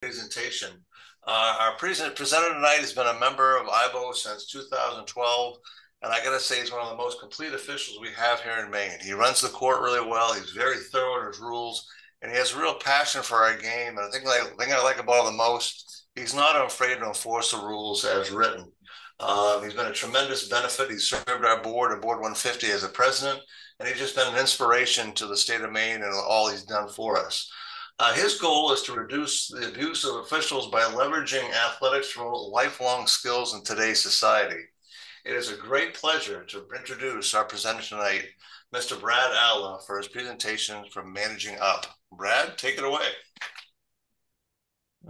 presentation. Uh, our present, presenter tonight has been a member of IBO since 2012, and I got to say he's one of the most complete officials we have here in Maine. He runs the court really well. He's very thorough in his rules, and he has a real passion for our game. And I think the thing I like about him the most, he's not afraid to enforce the rules as written. Uh, he's been a tremendous benefit. He's served our board and Board 150 as a president, and he's just been an inspiration to the state of Maine and all he's done for us. Uh, his goal is to reduce the abuse of officials by leveraging athletics promote lifelong skills in today's society. It is a great pleasure to introduce our presenter tonight, Mr. Brad Ala, for his presentation from Managing Up. Brad, take it away.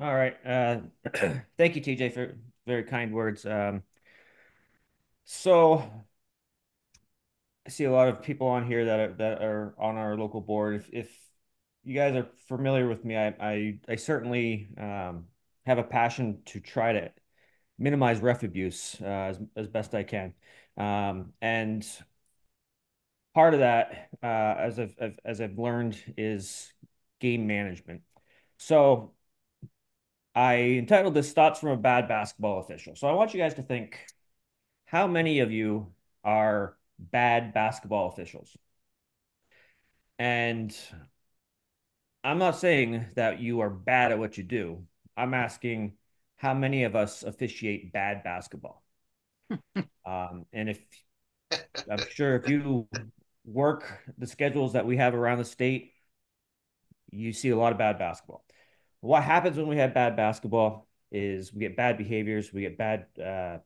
All right. Uh, thank you, TJ, for very kind words. Um, so I see a lot of people on here that are, that are on our local board. If, if you guys are familiar with me, I I, I certainly um, have a passion to try to minimize ref abuse uh, as as best I can, um, and part of that, uh, as I've as I've learned, is game management. So I entitled this "Thoughts from a Bad Basketball Official." So I want you guys to think: How many of you are bad basketball officials? And I'm not saying that you are bad at what you do. I'm asking how many of us officiate bad basketball. um, and if I'm sure if you work the schedules that we have around the state, you see a lot of bad basketball. What happens when we have bad basketball is we get bad behaviors, we get bad uh,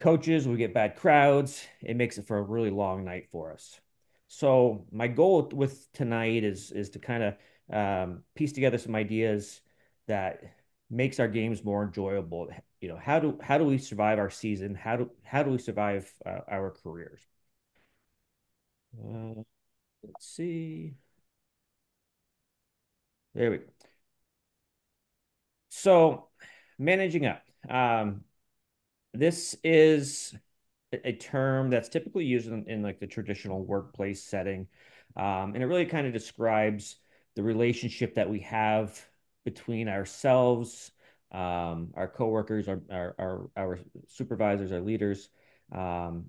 coaches, we get bad crowds. It makes it for a really long night for us. So my goal with tonight is is to kind of um, piece together some ideas that makes our games more enjoyable. You know, how do how do we survive our season? How do how do we survive uh, our careers? Uh, let's see. There we go. So, managing up. Um, this is a term that's typically used in, in like the traditional workplace setting. Um, and it really kind of describes the relationship that we have between ourselves, um, our coworkers, our, our, our, our, supervisors, our leaders. Um,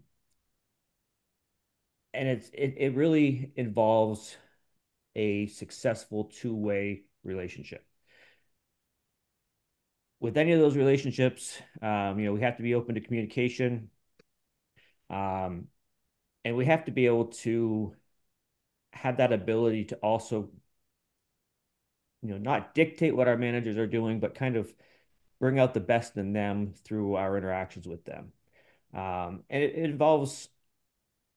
and it's, it, it really involves a successful two-way relationship with any of those relationships, um, you know, we have to be open to communication. Um, and we have to be able to have that ability to also, you know, not dictate what our managers are doing, but kind of bring out the best in them through our interactions with them. Um, and it, it, involves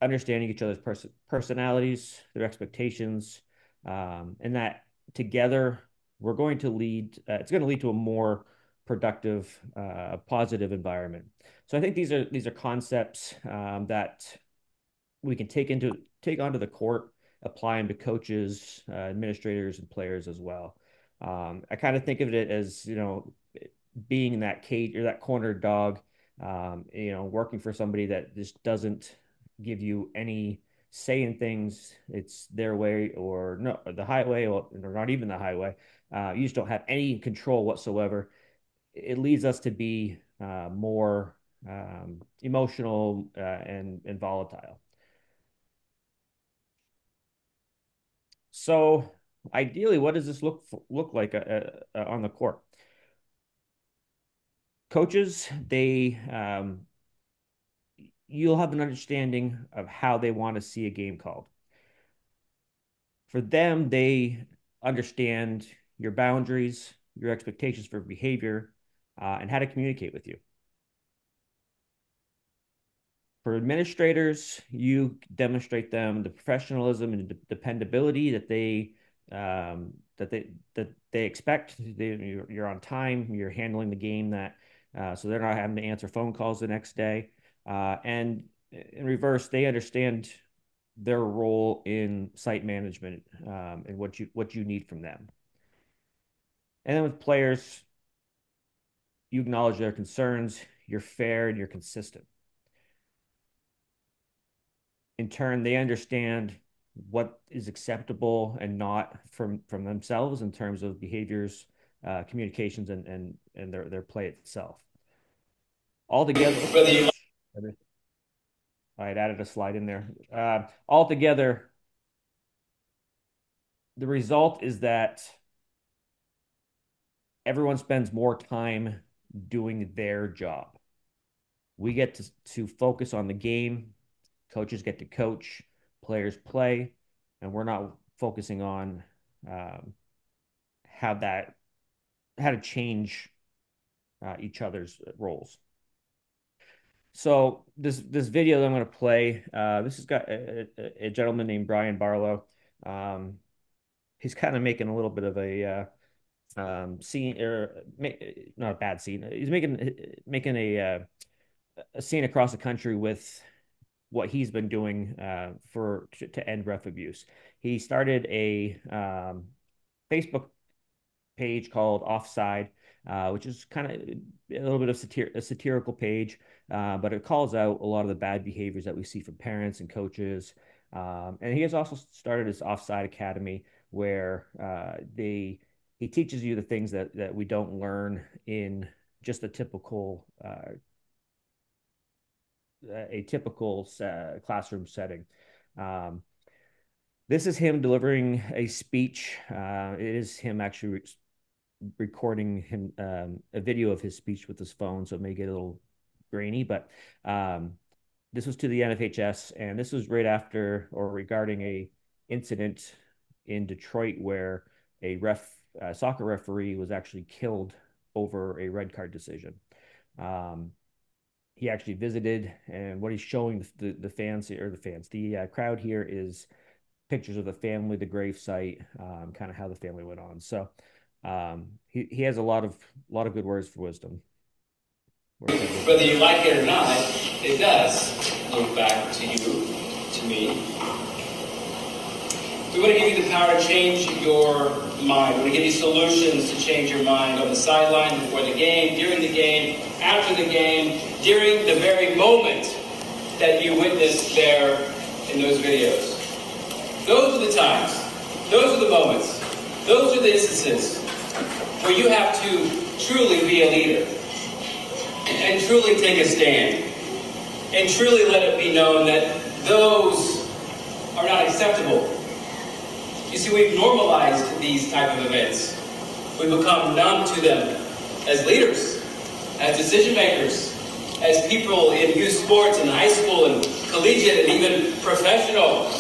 understanding each other's pers- personalities, their expectations, um, and that together we're going to lead, uh, it's going to lead to a more productive, uh, positive environment. So I think these are these are concepts um, that we can take into take onto the court, apply them to coaches, uh, administrators, and players as well. Um, I kind of think of it as you know being that cage or that corner dog, um, you know, working for somebody that just doesn't give you any say in things. It's their way or no, the highway or, or not even the highway. Uh, you just don't have any control whatsoever it leads us to be uh, more um, emotional uh, and and volatile. So ideally, what does this look look like uh, uh, on the court? Coaches, they um, you'll have an understanding of how they want to see a game called. For them, they understand your boundaries, your expectations for behavior, uh, and how to communicate with you. For administrators, you demonstrate them the professionalism and dependability that they um, that they that they expect. They, you're, you're, on time. You're handling the game that uh, so they're not having to answer phone calls the next day. Uh, and in reverse, they understand their role in site management um, and what you what you need from them. And then with players, you acknowledge their concerns, you're fair, and you're consistent. In turn, they understand what is acceptable and not from from themselves in terms of behaviors uh, communications and and and their their play itself. Altogether, I had added a slide in there. Uh, altogether, the result is that everyone spends more time doing their job. We get to, to focus on the game. Coaches get to coach, players play, and we're not focusing on um, how that how to change uh, each other's roles. So this this video that I'm going to play, uh, this has got a, a, a, gentleman named Brian Barlow. Um, he's kind of making a little bit of a uh, um, scene, or not a bad scene. He's making making a uh, a scene across the country with what he's been doing uh, for to, to, end ref abuse. He started a um, Facebook page called Offside, uh, which is kind of a little bit of satir- a satirical page, uh, but it calls out a lot of the bad behaviors that we see from parents and coaches. Um, and he has also started his Offside Academy, where uh, they he teaches you the things that that we don't learn in just a typical uh, a typical uh, classroom setting. Um, this is him delivering a speech. Uh, it is him actually re- recording him um, a video of his speech with his phone, so it may get a little grainy. But um, this was to the NFHS, and this was right after or regarding a incident in Detroit where a ref soccer referee was actually killed over a red card decision. Um, he actually visited, and what he's showing the, the, fans or the fans, the uh, crowd here is pictures of the family, the grave site, um, kind of how the family went on. So um, he he has a lot of a lot of good words for wisdom. Whether you like it or not, it does look back to you, to me. We want to give you the power to change your mind. We want to give you solutions to change your mind on the sideline, before the game, during the game, after the game, during the very moment that you witnessed there in those videos. Those are the times, those are the moments, those are the instances where you have to truly be a leader and truly take a stand and truly let it be known that those are not acceptable. You see, we've normalized these type of events. We've become numb to them as leaders, as decision makers, as people in youth sports and high school and collegiate and even professional.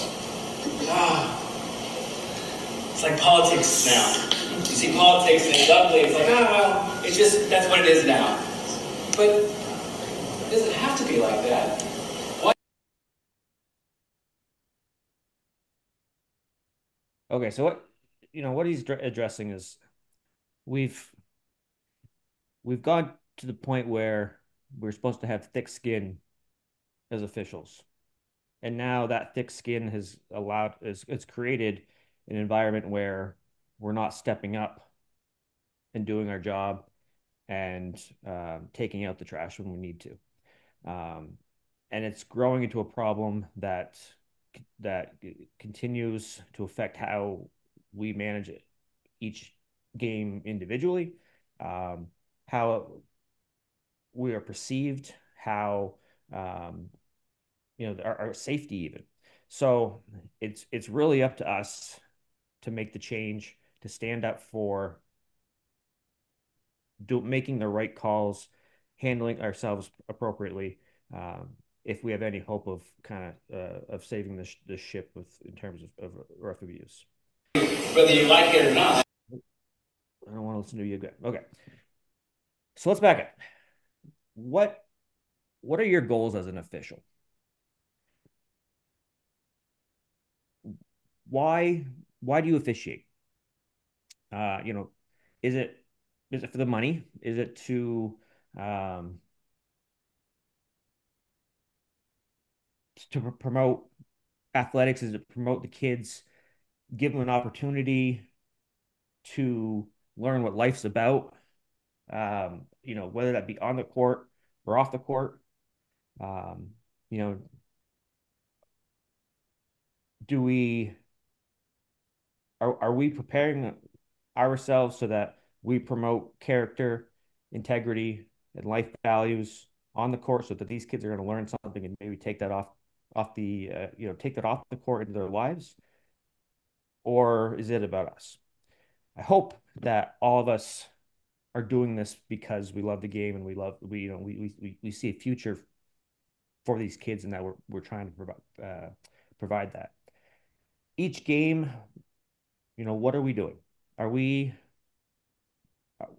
Ah, it's like politics now. You see politics and it's ugly. It's like, ah, well, it's just, that's what it is now. But it doesn't have to be like that. What? Okay, so what, you know, what he's addressing is we've, we've gone to the point where we're supposed to have thick skin as officials. And now that thick skin has allowed, is, it's created an environment where we're not stepping up and doing our job and um, taking out the trash when we need to. Um, and it's growing into a problem that that continues to affect how we manage it, each game individually, um, how we are perceived, how um, you know our, our safety even. So it's it's really up to us to make the change, to stand up for do, making the right calls, handling ourselves appropriately. Um, if we have any hope of kind of uh, of saving the, sh- the ship with in terms of, of ref abuse. Whether you like it or not. I don't want to listen to you again. Okay. So let's back up. What what are your goals as an official? Why why do you officiate? Uh, you know, is it is it for the money? Is it to um, to promote athletics? Is it promote the kids, give them an opportunity to learn what life's about? Um, you know, whether that be on the court or off the court. Um, you know, do we are are we preparing ourselves so that we promote character, integrity, and life values on the court so that these kids are going to learn something and maybe take that off off the uh, you know take that off the court into their lives or is it about us i hope that all of us are doing this because we love the game and we love we you know we we, we see a future for these kids and that we're, we're trying to provide uh, provide that. Each game you know what are we doing? Are we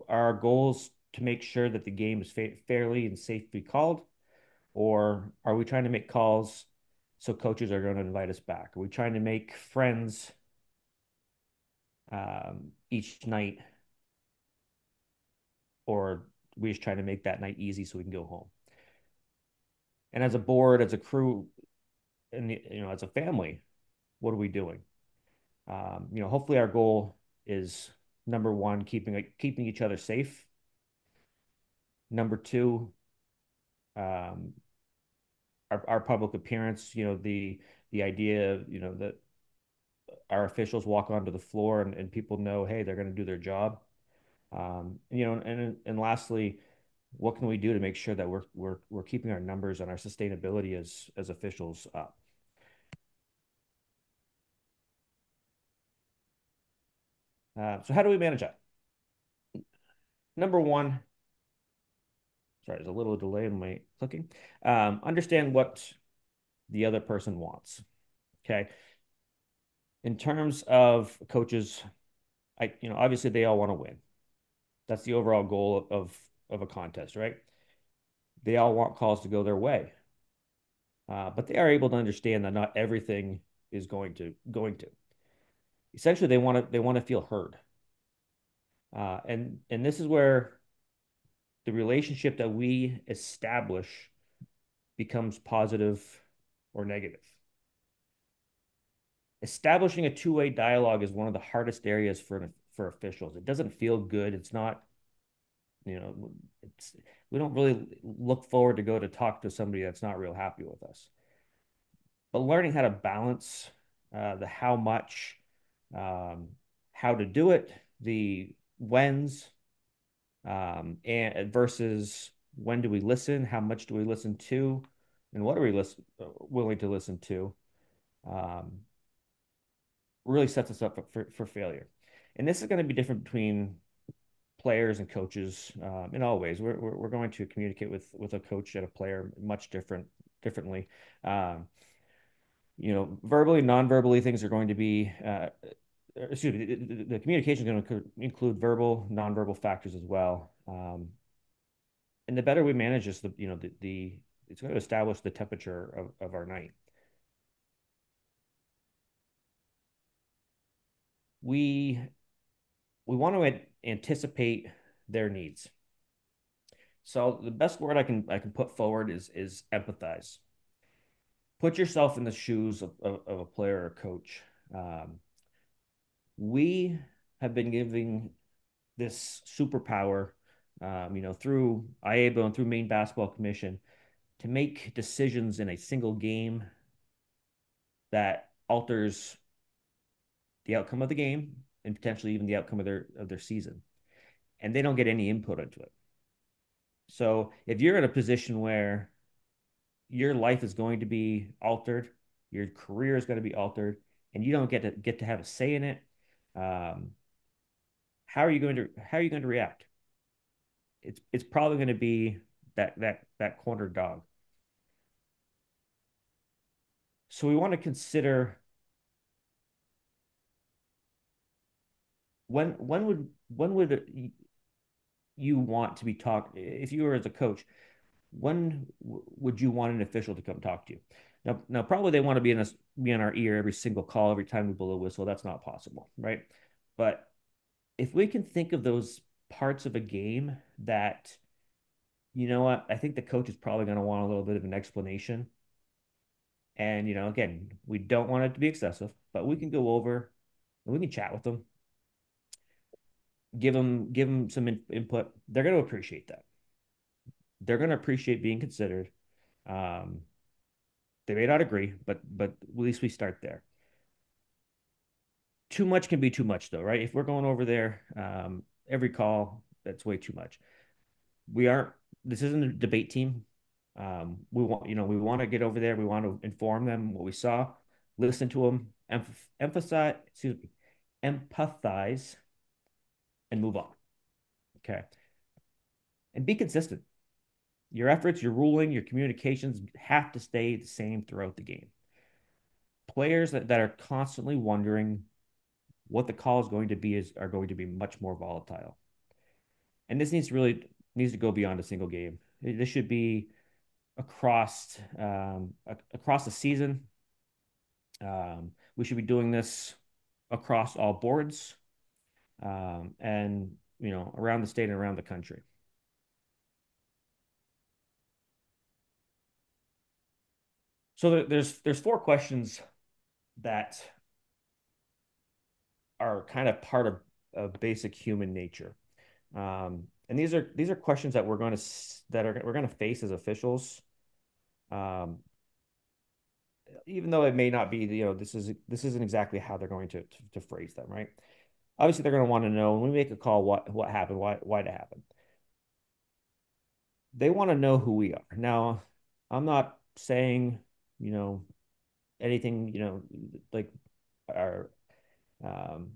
are our goals to make sure that the game is fa- fairly and safely called? Or are we trying to make calls so coaches are going to invite us back? Are we trying to make friends um, each night or we're just trying to make that night easy so we can go home. And as a board as a crew and you know as a family what are we doing? Um, you know hopefully our goal is number one keeping keeping each other safe. Number two um, our, our public appearance you know the the idea you know that our officials walk onto the floor and, and people know hey they're going to do their job um, you know and and lastly what can we do to make sure that we're we're we're keeping our numbers and our sustainability as as officials up? Uh, so how do we manage that? Number one sorry there's a little delay in my clicking. Um, understand what the other person wants okay? In terms of coaches i you know obviously they all want to win that's the overall goal of of a contest, right? They all want calls to go their way, uh, but they are able to understand that not everything is going to going to. Essentially, they want to they want to feel heard, uh, and and this is where the relationship that we establish becomes positive or negative. Establishing a two-way dialogue is one of the hardest areas for for officials. It doesn't feel good. It's not you know, it's we don't really look forward to go to talk to somebody that's not real happy with us. But learning how to balance uh, the how much, um, how to do it, the whens, um, and versus when do we listen, how much do we listen to, and what are we listen, willing to listen to, um, really sets us up for, for failure. And this is going to be different between players and coaches um, in all ways. We're, we're, we're going to communicate with with a coach and a player much different differently. Um, you know, verbally, non-verbally, things are going to be. Uh, excuse me. The, the, communication is going to include verbal, non-verbal factors as well. Um, and the better we manage this, the you know the, the it's going to establish the temperature of, of our night. We we want to anticipate their needs. So the best word I can I can put forward is is empathize. Put yourself in the shoes of, of, of a player or coach. Um, we have been giving this superpower, um, you know, through IABO and through Maine Basketball Commission to make decisions in a single game that alters the outcome of the game and potentially even the outcome of their of their season. And they don't get any input into it. So if you're in a position where your life is going to be altered, your career is going to be altered, and you don't get to get to have a say in it, um, how are you going to how are you going to react? It's it's probably going to be that that that corner dog. So we want to consider when when would when would you want to be talked if you were as a coach when would you want an official to come talk to you? Now now probably they want to be in us be in our ear every single call every time we blow a whistle. That's not possible right? But if we can think of those parts of a game that you know what i think the coach is probably going to want a little bit of an explanation. And you know again we don't want it to be excessive but we can go over and we can chat with them give them give them some in, input they're going to appreciate that they're going to appreciate being considered um, they may not agree but but at least we start there too much can be too much though right if we're going over there um, every call. That's way too much. We aren't. This isn't a debate team. Um, we want, you know, we want to get over there. We want to inform them what we saw, listen to them, emph emphasize, excuse me, empathize, and move on. Okay, and be consistent. Your efforts, your ruling, your communications have to stay the same throughout the game. Players that, that are constantly wondering what the call is going to be is are going to be much more volatile. And this needs to really needs to go beyond a single game. This should be across um, across the season. Um, we should be doing this across all boards um, and you know around the state and around the country. So there's there's four questions that are kind of part of, of basic human nature. Um, and these are these are questions that we're going to that are we're going to face as officials. Um, even though it may not be, you know, this is this isn't exactly how they're going to to, to phrase them, right? Obviously, they're going to want to know when we make a call what what happened, why why it happened. They want to know who we are. Now, I'm not saying you know, anything, you know, like our um,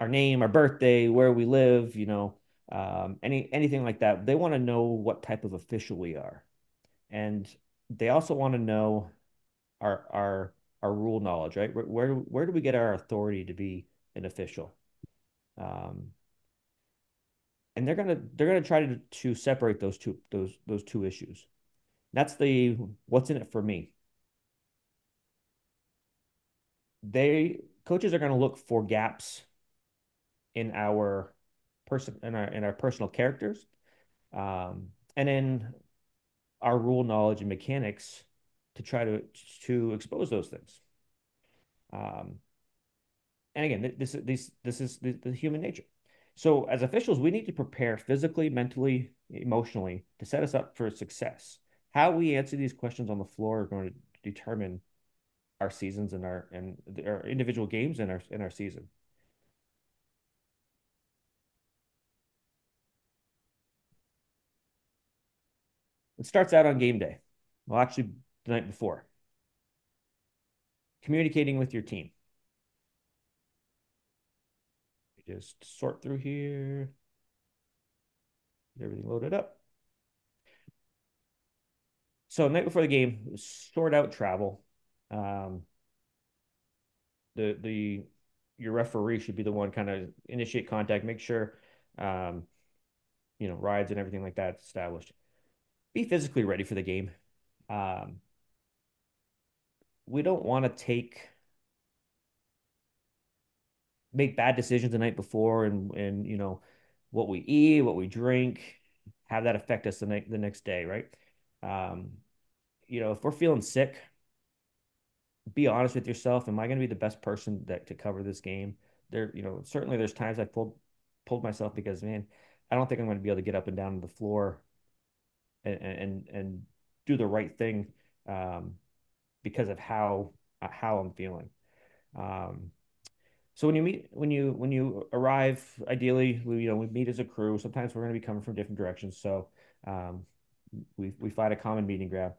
our name, our birthday, where we live, you know, um, any anything like that. They want to know what type of official we are, and they also want to know our our our rule knowledge, right? Where where, where do we get our authority to be an official? Um, and they're gonna they're gonna try to to separate those two those those two issues. That's the what's in it for me. they coaches are to look for gaps in our person in our in our personal characters um, and in our rule knowledge and mechanics to try to to expose those things um, and again this is this this is the, the human nature so as officials we need to prepare physically mentally emotionally to set us up for success how we answer these questions on the floor are going to determine our seasons and our and our individual games in our in our season. It starts out on game day. Well, actually, the night before. Communicating with your team. Just sort through here. Get everything loaded up. So night before the game, sort out travel um, the the your referee should be the one kind of initiate contact, make sure um, you know rides and everything like that established. Be physically ready for the game. Um, we don't want to take make bad decisions the night before and and you know what we eat, what we drink, have that affect us the night the next day, right? Um, you know, if we're feeling sick, be honest with yourself. Am I going to be the best person that to cover this game? There, you know, certainly there's times I pulled pulled myself because man, I don't think I'm going to be able to get up and down to the floor and and and do the right thing um, because of how how I'm feeling. Um, so when you meet when you when you arrive, ideally, we, you know, we meet as a crew. Sometimes we're going to be coming from different directions, so um, we we find a common meeting ground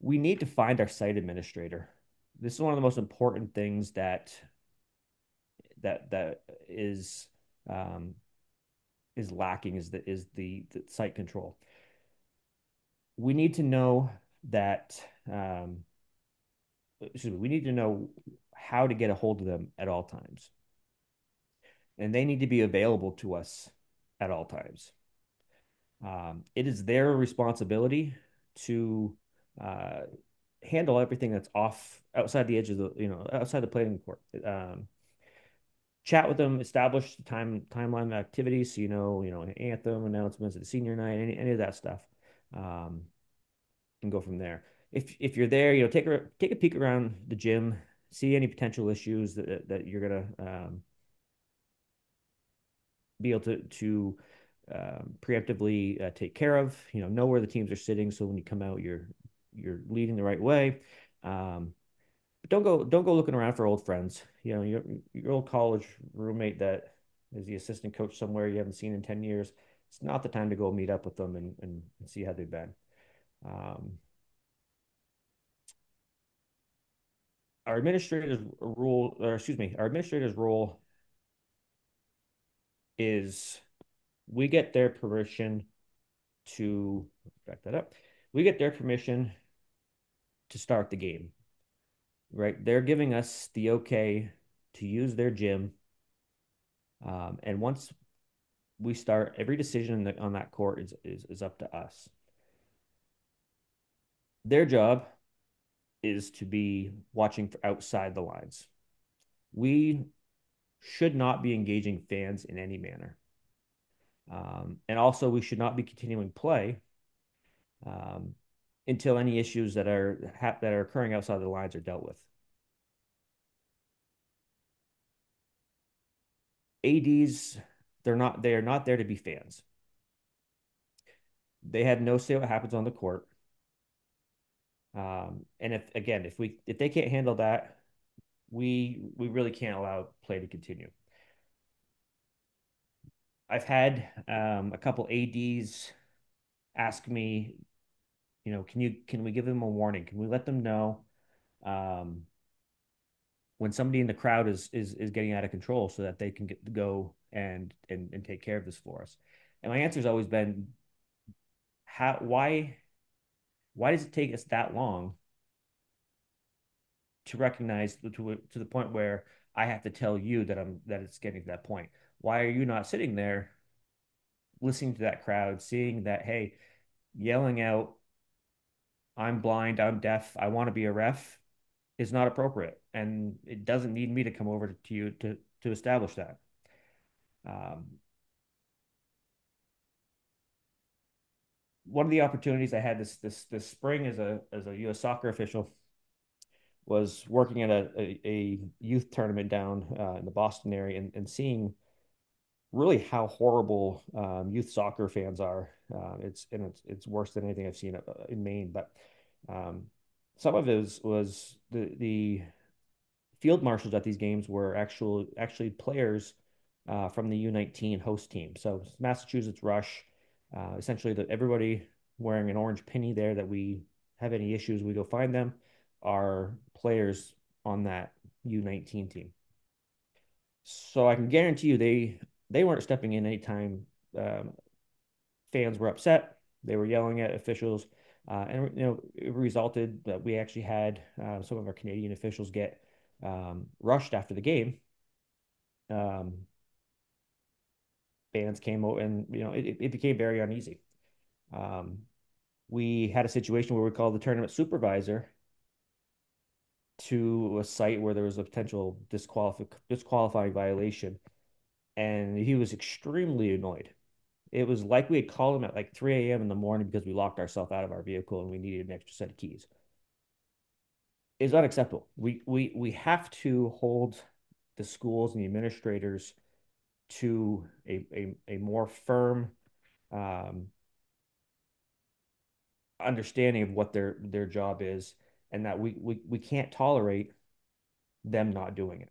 we need to find our site administrator. This is one of the most important things that that that is um, is lacking is the is the, the site control. We need to know that um, excuse me, we need to know how to get a hold of them at all times. And they need to be available to us at all times. Um, it is their responsibility to uh, handle everything that's off outside the edge of the you know outside the playing court. Um, chat with them, establish the time timeline of activities, so you know you know anthem announcements at the senior night, any any of that stuff, um, and go from there. If if you're there, you know take a take a peek around the gym, see any potential issues that that you're gonna um, be able to to um, preemptively uh, take care of. You know, know where the teams are sitting, so when you come out, you're you're leading the right way. Um, but don't go don't go looking around for old friends. You know, your your old college roommate that is the assistant coach somewhere you haven't seen in 10 years, it's not the time to go meet up with them and, and, and see how they've been. Um, our administrator's role, or excuse me, our administrator's role is we get their permission to back that up. We get their permission to start the game, right? They're giving us the okay to use their gym. Um, and once we start, every decision on that court is, is, is up to us. Their job is to be watching for outside the lines. We should not be engaging fans in any manner. Um, and also, we should not be continuing play um, until any issues that are that are occurring outside the lines are dealt with. ADs, they're not they are not there to be fans. They have no say what happens on the court. Um, and if again, if we if they can't handle that, we we really can't allow play to continue. I've had um, a couple ads ask me, you know, can you can we give them a warning? Can we let them know um, when somebody in the crowd is is is getting out of control so that they can get go and and and take care of this for us? And my answer has always been, how why why does it take us that long to recognize to to the point where I have to tell you that I'm that it's getting to that point? Why are you not sitting there listening to that crowd, seeing that hey, yelling out I'm blind, I'm deaf, I want to be a ref is not appropriate and it doesn't need me to come over to you to to establish that. Um, one of the opportunities I had this this this spring as a as a U.S. soccer official was working at a, a, a youth tournament down uh, in the Boston area and, and seeing really how horrible um, youth soccer fans are. Uh, it's and it's it's worse than anything I've seen uh, in Maine. But um, some of it was, was the the field marshals at these games were actual actually players uh, from the U19 host team. So Massachusetts Rush uh, essentially, that everybody wearing an orange penny there that we have any issues, we go find them, are players on that U19 team. So I can guarantee you they they weren't stepping in anytime um, fans were upset. They were yelling at officials, uh, and you know it resulted that we actually had uh, some of our Canadian officials get um, rushed after the game. Um, bands came out and you know it, it became very uneasy. Um, we had a situation where we called the tournament supervisor to a site where there was a potential disqualify disqualifying violation, and he was extremely annoyed. It was like we had called him at like 3 a.m. in the morning because we locked ourselves out of our vehicle and we needed an extra set of keys. It's unacceptable. We we we have to hold the schools and the administrators to a, a, a more firm um, understanding of what their their job is and that we, we we can't tolerate them not doing it.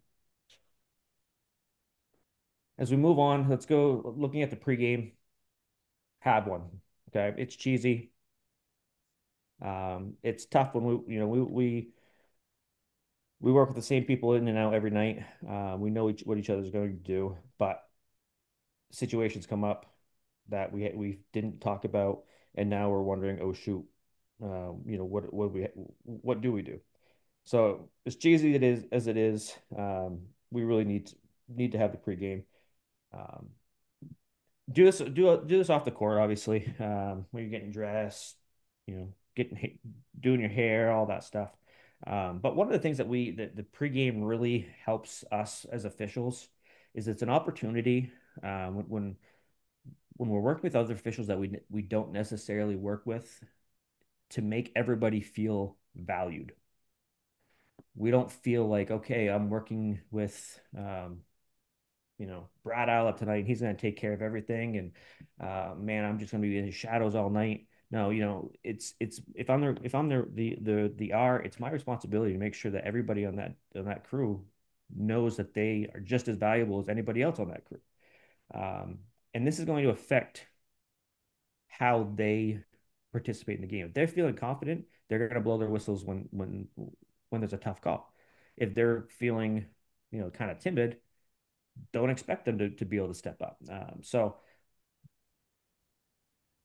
As we move on, let's go looking at the pregame. Have one. Okay. It's cheesy. Um, it's tough when we, you know, we, we, we work with the same people in and out every night. Uh, we know each, what each other's going to do, but situations come up that we we didn't talk about, and now we're wondering, oh shoot, um, you know what what we what do we do? So as cheesy it is as it is, um, we really need to, need to have the pregame. Um, do this do do this off the court, obviously. Um, when you're getting dressed, you know, getting doing your hair, all that stuff. Um, but one of the things that we that the pregame really helps us as officials is it's an opportunity uh, when, when we're working with other officials that we we don't necessarily work with to make everybody feel valued. We don't feel like okay, I'm working with um, you know Brad Ilep tonight. He's going to take care of everything, and uh, man, I'm just going to be in the shadows all night. No, you know, it's it's if I'm the if I'm the the the the R, it's my responsibility to make sure that everybody on that on that crew knows that they are just as valuable as anybody else on that crew. Um, and this is going to affect how they participate in the game. If they're feeling confident, they're going to blow their whistles when when when there's a tough call. If they're feeling, you know, kind of timid, don't expect them to, to be able to step up. Um, so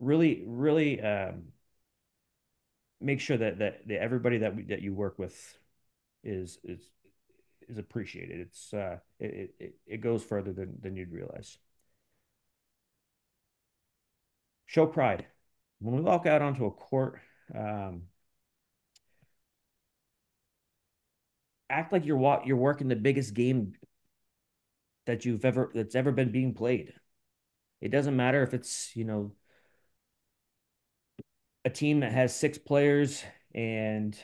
really, really um, make sure that, that that everybody that we, that you work with is is is appreciated. It's uh, it, it it goes further than than you'd realize. Show pride. When we walk out onto a court, um, act like you're you're working the biggest game that you've ever that's ever been being played. It doesn't matter if it's you know a team that has six players and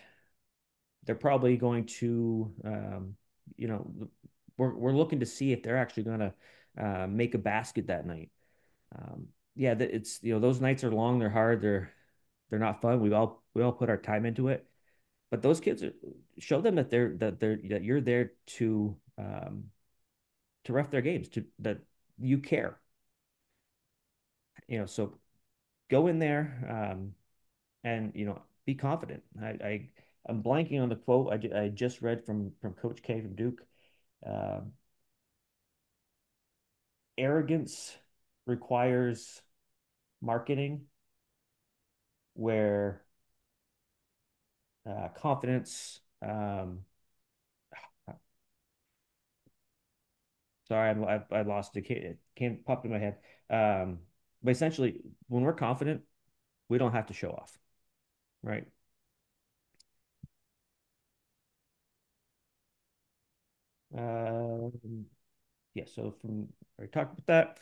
they're probably going to um, you know we're we're looking to see if they're actually going to uh, make a basket that night. Um, yeah, it's you know those nights are long, they're hard, they're they're not fun. We all we all put our time into it, but those kids show them that they're that they're that you're there to um, to ref their games, to that you care. You know, so go in there um, and you know be confident. I, I I'm blanking on the quote I, I just read from from Coach K from Duke. Uh, arrogance requires marketing, where uh, confidence. Um, sorry, I, I lost it. Can't, can't pop in my head. Um, but essentially, when we're confident, we don't have to show off, right? Um, yeah, so from I talked about that.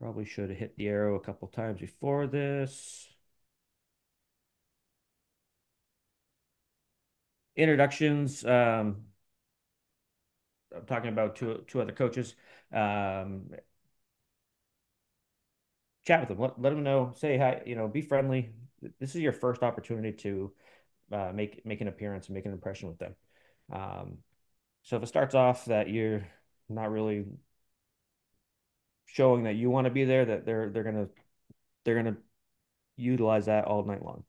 Probably should have hit the arrow a couple times before this. Introductions. Um, I'm talking about two two other coaches. Um, chat with them. Let, let them know. Say hi. You know, be friendly. This is your first opportunity to uh, make make an appearance and make an impression with them. Um, so if it starts off that you're not really showing that you want to be there, that they're they're gonna they're gonna utilize that all night long.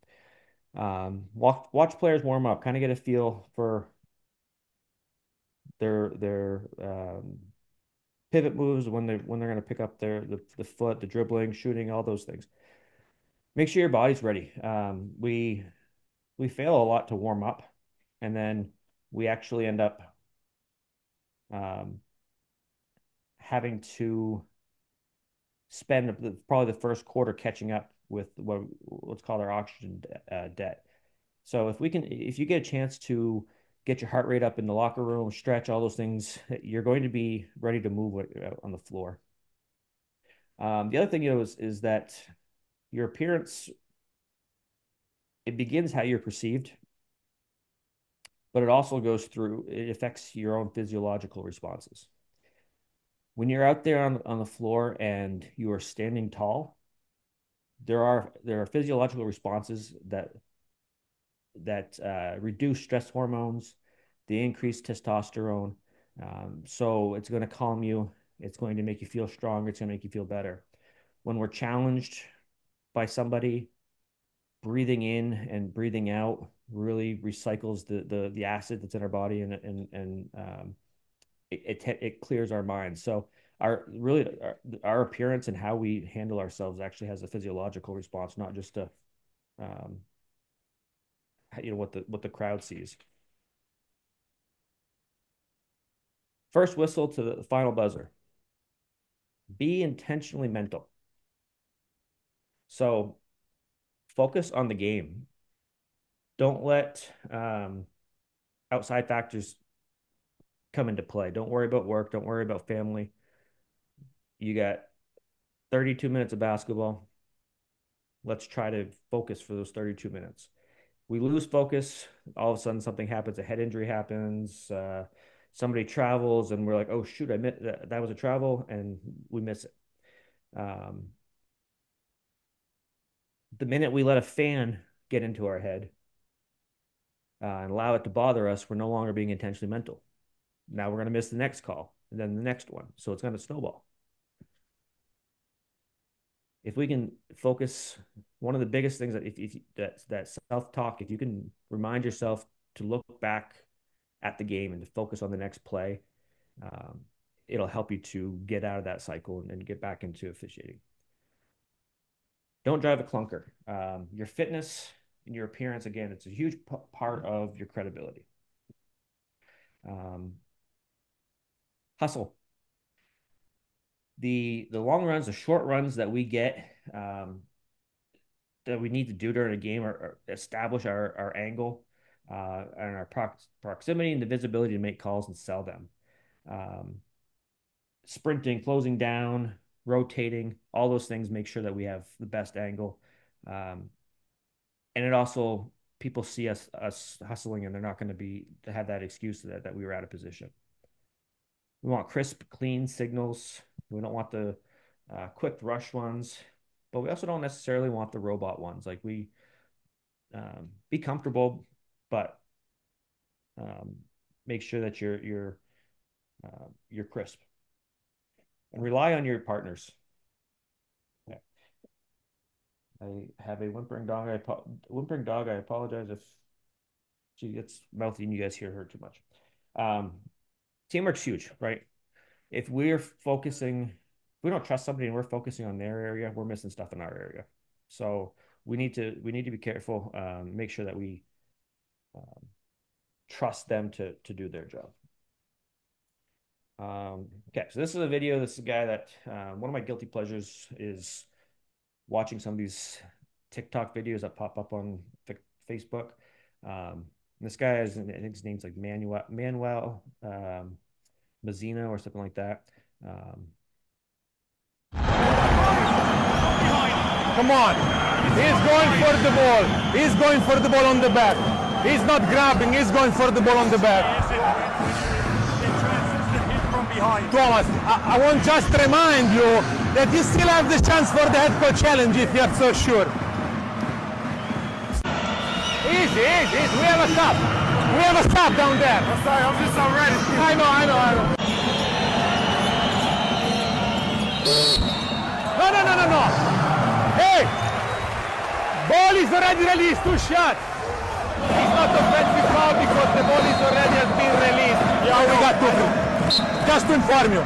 Um, watch watch players warm up, kind of get a feel for their their um, pivot moves when they when they're going to pick up their the, the foot, the dribbling, shooting, all those things. Make sure your body's ready. Um, we we fail a lot to warm up, and then we actually end up um, having to spend probably the first quarter catching up with what what's called our oxygen uh, debt. So if we can, if you get a chance to get your heart rate up in the locker room, stretch all those things, you're going to be ready to move uh, on the floor. Um, the other thing you know is is that your appearance it begins how you're perceived, but it also goes through it affects your own physiological responses when you're out there on, on the floor and you are standing tall, there are there are physiological responses that that uh, reduce stress hormones, they increase testosterone. Um, so it's going to calm you. It's going to make you feel stronger. It's going to make you feel better. When we're challenged by somebody, breathing in and breathing out really recycles the the the acid that's in our body and and and um, it, it, it clears our minds. So our really our, our, appearance and how we handle ourselves actually has a physiological response, not just a um, you know what the what the crowd sees. First whistle to the final buzzer. Be intentionally mental. So focus on the game. Don't let um, outside factors come into play. Don't worry about work. Don't worry about family. You got 32 minutes of basketball. Let's try to focus for those 32 minutes. We lose focus. All of a sudden, something happens. A head injury happens. Uh, somebody travels, and we're like, "Oh shoot! I missed that. That was a travel, and we miss it." Um, the minute we let a fan get into our head uh, and allow it to bother us, we're no longer being intentionally mental. Now we're going to miss the next call. and then the next one. So it's going to snowball. If we can focus, one of the biggest things that if, if that that self talk, if you can remind yourself to look back at the game and to focus on the next play, um, it'll help you to get out of that cycle and, and get back into officiating. Don't drive a clunker. Um, your fitness and your appearance, again, it's a huge p- part of your credibility. Um, hustle. The the long runs, the short runs that we get um, that we need to do during a game or, establish our, our angle uh, and our prox- proximity and the visibility to make calls and sell them. Um, sprinting, closing down, rotating, all those things make sure that we have the best angle. Um, and it also people see us us hustling and they're not going to be to have that excuse that, that we were out of position. We want crisp, clean signals. We don't want the uh, quick rush ones, but we also don't necessarily want the robot ones. Like we um, be comfortable, but um, make sure that you're you're uh, you're crisp and rely on your partners. I have a whimpering dog. I whimpering dog. I apologize if she gets mouthy and you guys hear her too much. Um, teamwork's huge, right? If we're focusing, if we don't trust somebody and we're focusing on their area, we're missing stuff in our area. So we need to we need to be careful. Um, make sure that we um, trust them to to do their job. Um, okay, so this is a video. This is a guy that uh, one of my guilty pleasures is watching some of these TikTok videos that pop up on Facebook. Um, this guy is, I think his name's like Manuel Manuel um, or something like that. Um, Come on, he's going for the ball. He's going for the ball on the back. He's not grabbing. He's going for the ball on the back. Thomas, I, I want just to remind you that you still have the chance for the head coach challenge if you're so sure. Easy, easy, easy. We have a stop. We have a stop down there. I'm sorry, I'm just not ready. I know, I know, I know. No, no, no, no, no. Hey! Ball is already released, two shots. It's not offensive foul because the ball is already has been released. Yeah, we got two. Just to inform you.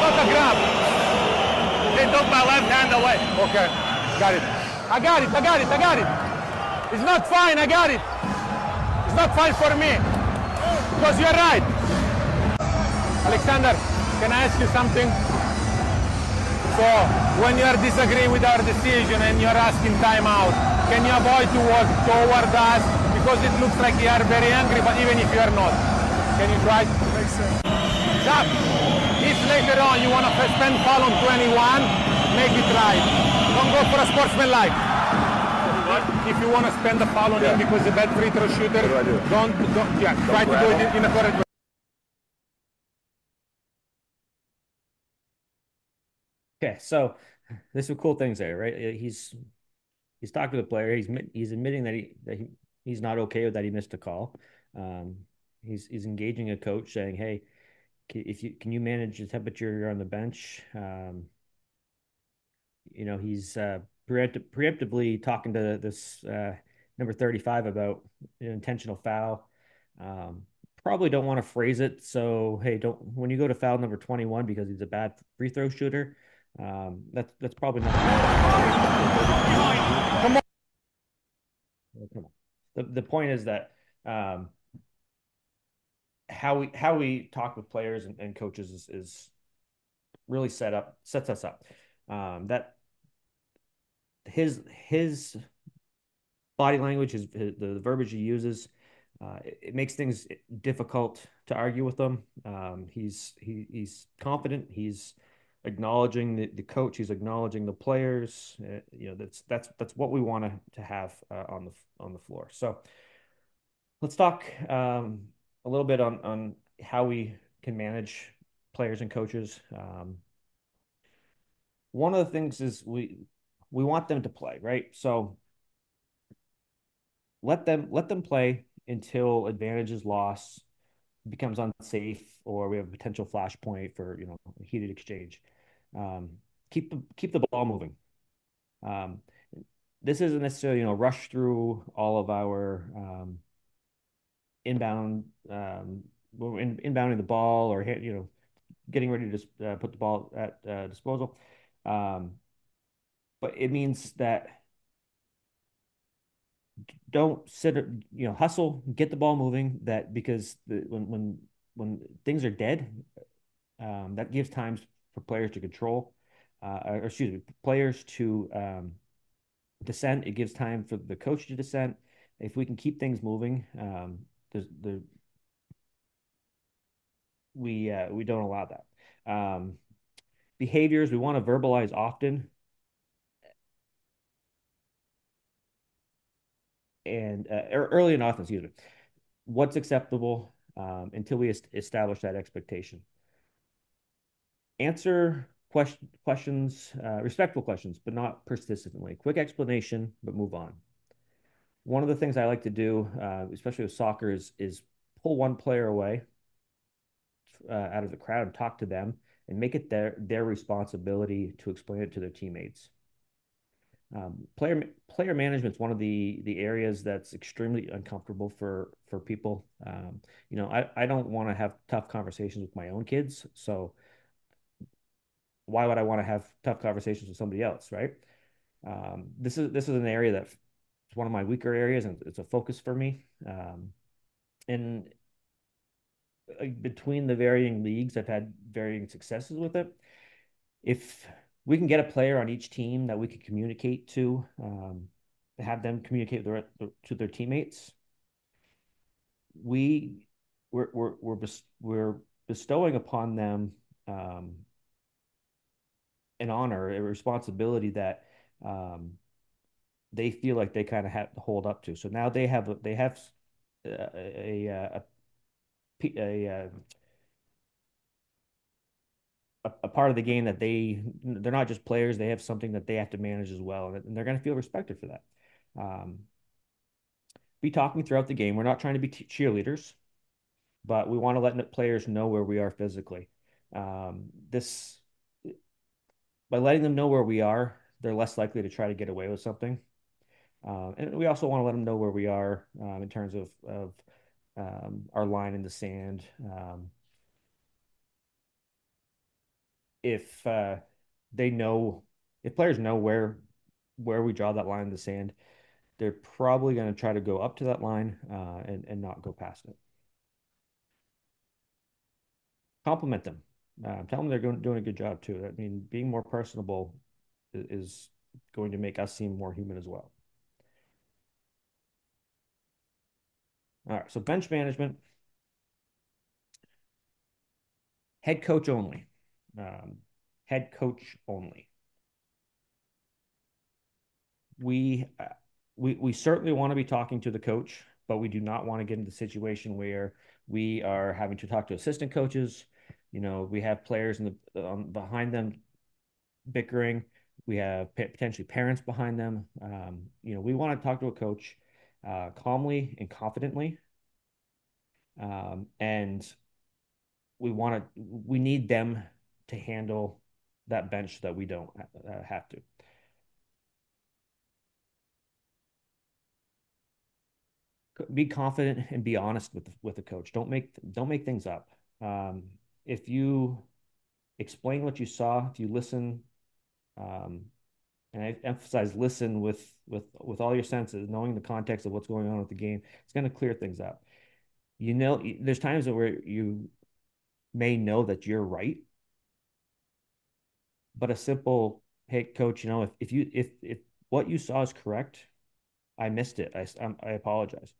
Not a grab. They took hand away. Okay, got it. I got it, I got it, I got it. It's not fine, I got it. It's not fine for me. Because you're right. Alexander, can I ask you something? So, when you are disagreeing with our decision and you're asking timeout, can you avoid to walk toward us? Because it looks like you are very angry, but even if you are not. Can you try? Makes sense. Jack, if later on you want to spend foul on 21, make it right. Don't go for a sportsman like. If you want to spend the foul on yeah. him because he's a bad free throw shooter, do don't, don't, yeah, don't try to do it in a correct way. Okay, so there's some cool things there, right? He's he's talked to the player. He's he's admitting that he that he, he's not okay with that he missed a call. Um, he's he's engaging a coach saying, "Hey, if you can you manage the temperature you're on the bench?" Um, you know, he's uh, preempt- preemptively talking to this uh, number 35 about an intentional foul. Um, probably don't want to phrase it so hey don't when you go to foul number 21 because he's a bad free throw shooter um, that's that's probably not. Come on. The the point is that um, how we how we talk with players and, and coaches is, is really set up sets us up. Um, that his his body language, his, his the verbiage he uses, uh, it, it, makes things difficult to argue with him. Um, he's he, he's confident. He's acknowledging the, the coach, he's acknowledging the players. Uh, you know, that's that's that's what we want to to have uh, on the on the floor. So let's talk um, a little bit on on how we can manage players and coaches. Um, one of the things is we we want them to play, right? So let them let them play until advantage is lost, becomes unsafe, or we have a potential flashpoint for you know heated exchange. Um, keep the keep the ball moving. Um, this isn't necessarily you know rush through all of our um, inbound um, in, inbounding the ball or you know getting ready to uh, put the ball at uh, disposal. Um, but it means that don't sit, you know, hustle, get the ball moving. That because the, when when when things are dead, um, that gives times for players to control, uh, or excuse me, players to um, dissent. It gives time for the coach to dissent. If we can keep things moving, um, there's the we uh, we don't allow that. Um, behaviors we want to verbalize often. And uh, early and often, excuse me, what's acceptable um, until we est establish that expectation. Answer question, questions, uh, respectful questions, but not persistently. Quick explanation, but move on. One of the things I like to do, uh, especially with soccer, is, is pull one player away uh, out of the crowd and talk to them and make it their their responsibility to explain it to their teammates. Um, player player management is one of the the areas that's extremely uncomfortable for for people. Um, you know, I, I don't want to have tough conversations with my own kids, so why would I want to have tough conversations with somebody else, right? Um, this is this is an area that it's one of my weaker areas, and it's a focus for me. Um, and between the varying leagues, I've had varying successes with it. If we can get a player on each team that we can communicate to, um, have them communicate their, to their teammates, we we're we're we're, we're bestowing upon them um, an honor, a responsibility that um, they feel like they kind of have to hold up to. So now they have they have a, a, a a, uh, a, a part of the game that they they're not just players; they have something that they have to manage as well, and they're going to feel respected for that. Um, be talking throughout the game. We're not trying to be cheerleaders, but we want to let players know where we are physically. Um, this by letting them know where we are, they're less likely to try to get away with something. Uh, and we also want to let them know where we are um, in terms of, of um, our line in the sand. Um, if uh, they know, if players know where where we draw that line in the sand, they're probably going to try to go up to that line uh, and and not go past it. Compliment them. Uh, tell them they're going, doing a good job too. I mean, being more personable is, is going to make us seem more human as well. All right, so bench management, head coach only, um, head coach only. We, uh, we we certainly want to be talking to the coach, but we do not want to get into the situation where we are having to talk to assistant coaches. You know, we have players in the um, behind them bickering. We have potentially parents behind them. Um, you know, we want to talk to a coach uh, calmly and confidently. Um, and we want to, we need them to handle that bench that we don't uh, have to. Be confident and be honest with the, with the coach. Don't make don't make things up. Um, if you explain what you saw, if you listen, um, and I emphasize listen with with with all your senses, knowing the context of what's going on with the game. It's going to clear things up. You know, there's times where you may know that you're right, but a simple, "Hey, coach, you know, if if you if if what you saw is correct, I missed it. I I apologize."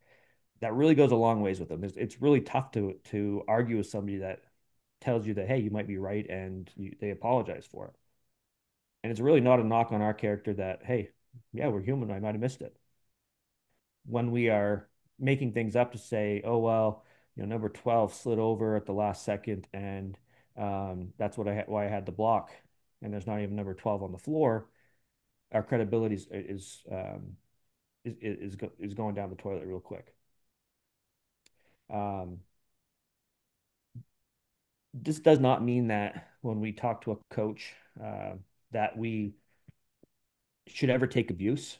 That really goes a long ways with them. It's, it's really tough to to argue with somebody that tells you that hey, you might be right, and you, they apologize for it and it's really not a knock on our character that, hey, yeah, we're human. I might have missed it. When we are making things up to say, oh, well, you know, number 12 slid over at the last second and um, that's what I had, why I had the block. And there's not even number 12 on the floor. Our credibility is, is um, is is, is going down the toilet real quick. Um, this does not mean that when we talk to a coach uh, that we should ever take abuse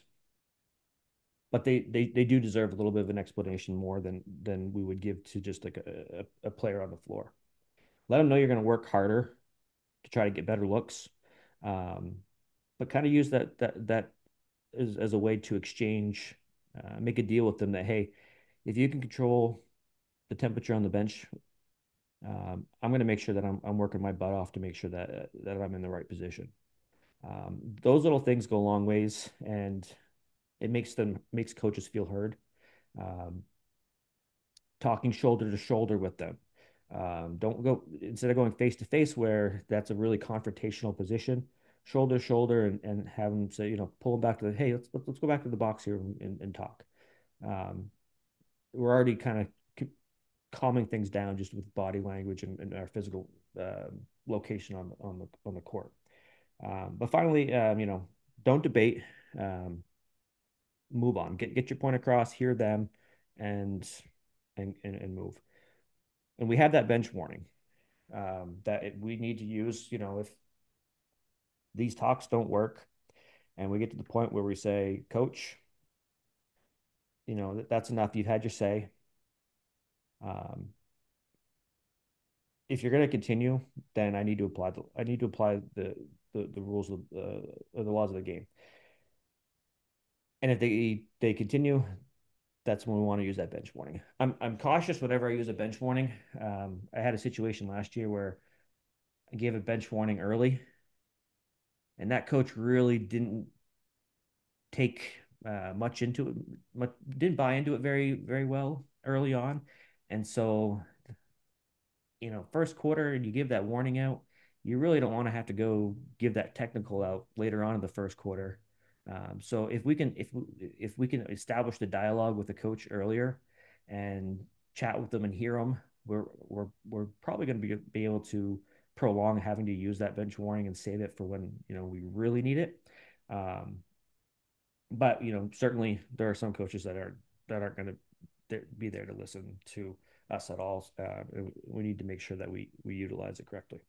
but they, they they do deserve a little bit of an explanation more than than we would give to just like a, a, a player on the floor let them know you're going to work harder to try to get better looks um, but kind of use that that that as, as a way to exchange uh, make a deal with them that hey if you can control the temperature on the bench um, I'm going to make sure that I'm, I'm working my butt off to make sure that that I'm in the right position. Um, those little things go a long ways, and it makes them makes coaches feel heard. Um, talking shoulder to shoulder with them. Um, don't go instead of going face to face where that's a really confrontational position. Shoulder to shoulder and, and have them say, you know, pull them back to the hey, let's let's go back to the box here and, and talk. Um, we're already kind of calming things down just with body language and, and our physical uh, location on the on the on the court. Um, but finally, um, you know, don't debate. Um, move on. Get get your point across. Hear them, and and and, and move. And we have that bench warning um, that it, we need to use. You know, if these talks don't work, and we get to the point where we say, "Coach, you know that, that's enough. You've had your say. Um, if you're going to continue, then I need to apply the I need to apply the the, the rules of uh, the laws of the game. And if they they continue, that's when we want to use that bench warning. I'm I'm cautious whenever I use a bench warning. Um, I had a situation last year where I gave a bench warning early, and that coach really didn't take uh, much into it, much, didn't buy into it very very well early on. And so, you know, first quarter and you give that warning out, you really don't want to have to go give that technical out later on in the first quarter. Um, so if we can if if we can establish the dialogue with the coach earlier and chat with them and hear them, we're we're we're probably going to be be able to prolong having to use that bench warning and save it for when you know we really need it. Um, but you know certainly there are some coaches that are that aren't going to be there to listen to us at all. Uh, we need to make sure that we we utilize it correctly.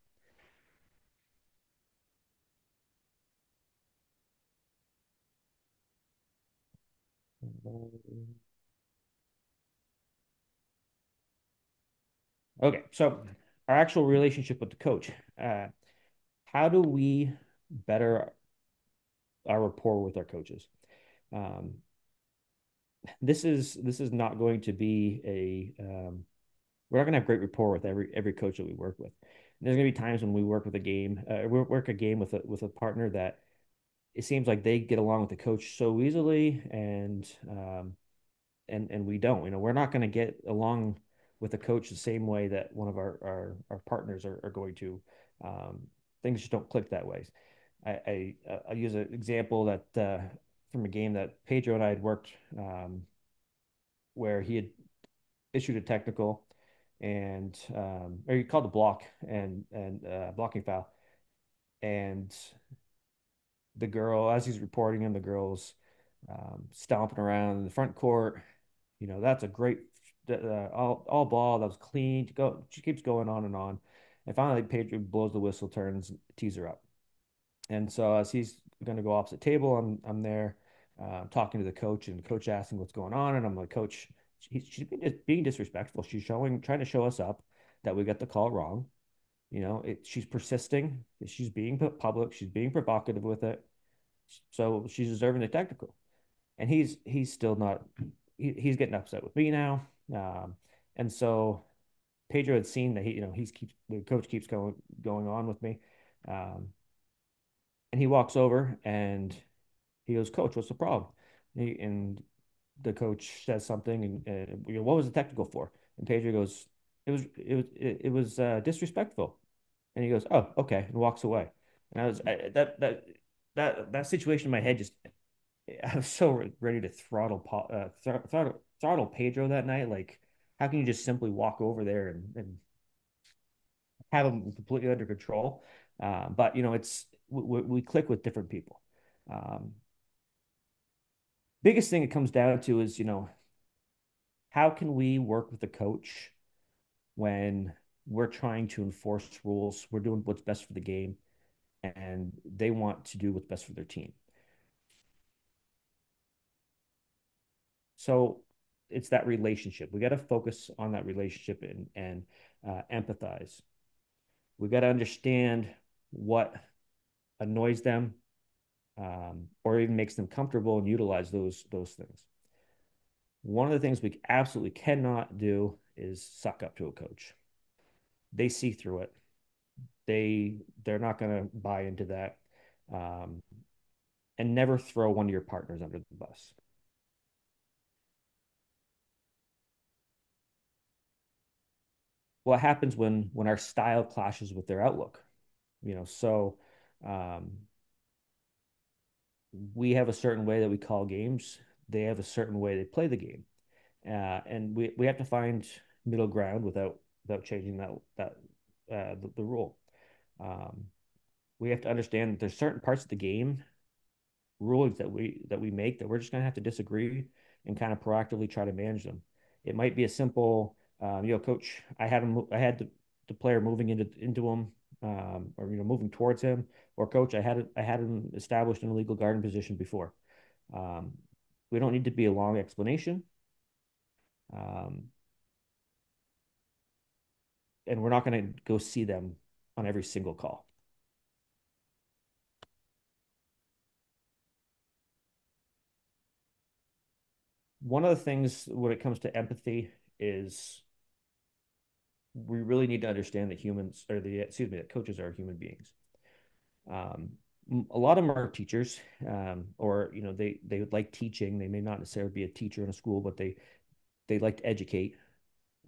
Okay, so our actual relationship with the coach. Uh, how do we better our rapport with our coaches? Um, this is this is not going to be a um, we're not going to have great rapport with every every coach that we work with. And there's going to be times when we work with a game, uh, we work a game with a with a partner that it seems like they get along with the coach so easily, and um, and and we don't. You know, we're not going to get along with the coach the same way that one of our our, our partners are, are going to. Um, things just don't click that way. I I, I use an example that uh, from a game that Pedro and I had worked, um, where he had issued a technical, and um, or he called the block and and uh, blocking foul, and the girl as he's reporting him, the girl's um, stomping around in the front court. You know that's a great uh, all all ball that was clean. Go, she keeps going on and on, and finally Pedro blows the whistle, turns, tees her up. And so as he's going to go opposite table, I'm I'm there uh, talking to the coach, and coach asking what's going on, and I'm like, Coach, she, she's being, being disrespectful. She's showing, trying to show us up that we got the call wrong. You know, it, she's persisting. She's being public. She's being provocative with it. So she's deserving the technical. And he's he's still not. He, he's getting upset with me now. Um, and so Pedro had seen that he, you know, he's keeps the coach keeps going going on with me. Um, and he walks over and he goes, Coach, what's the problem? And, he, and the coach says something, and uh, you know, what was the technical for? And Pedro goes, it was it was it, was uh, disrespectful, and he goes, oh, okay, and walks away. And I was I, that that that that situation in my head just I was so ready to throttle uh, throttle throttle Pedro that night. Like, how can you just simply walk over there and, and have him completely under control? Uh, but you know, it's we, we click with different people. Um, biggest thing it comes down to is, you know, how can we work with the coach when we're trying to enforce rules, we're doing what's best for the game, and they want to do what's best for their team. So it's that relationship. We got to focus on that relationship and and uh, empathize. We got to understand what annoys them, um, or even makes them comfortable, and utilize those those things. One of the things we absolutely cannot do is suck up to a coach. They see through it. They they're not going to buy into that, um, and never throw one of your partners under the bus. what happens when when our style clashes with their outlook you know so um, we have a certain way that we call games they have a certain way they play the game uh, and we, we have to find middle ground without without changing that that uh, the, the rule. Um, we have to understand that there's certain parts of the game rulings that we that we make that we're just going to have to disagree and kind of proactively try to manage them. It might be a simple um, you know coach i had him i had the, the player moving into into him um, or you know moving towards him or coach i had i had him established in a legal guarding position before. Um, we don't need to be a long explanation. Um, and we're not going to go see them on every single call. One of the things when it comes to empathy is we really need to understand that humans or the excuse me that coaches are human beings. Um, a lot of them are teachers um, or you know they they would like teaching. They may not necessarily be a teacher in a school but they they like to educate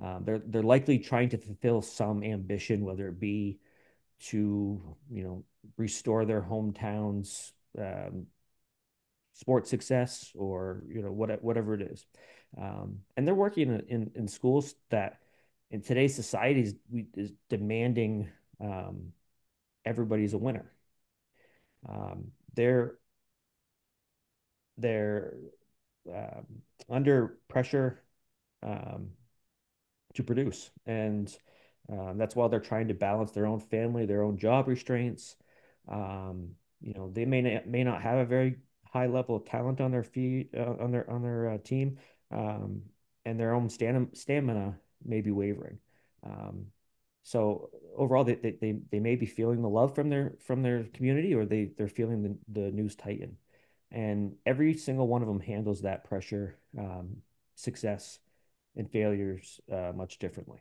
um, they're they're likely trying to fulfill some ambition whether it be to you know restore their hometowns um, sports success or you know what, whatever it is. Um, and they're working in, in, in schools that in today's society is, is demanding um, everybody's a winner. Um, they're they're um, under pressure um, to produce. And um, that's why they're trying to balance their own family their own job restraints. You know they may not, may not have a very high level of talent on their feet uh, on their on their uh, team, um, and their own stam- stamina may be wavering. Um, so overall, they, they they may be feeling the love from their from their community, or they they're feeling the the news tighten, and every single one of them handles that pressure, um, success, and failures uh, much differently.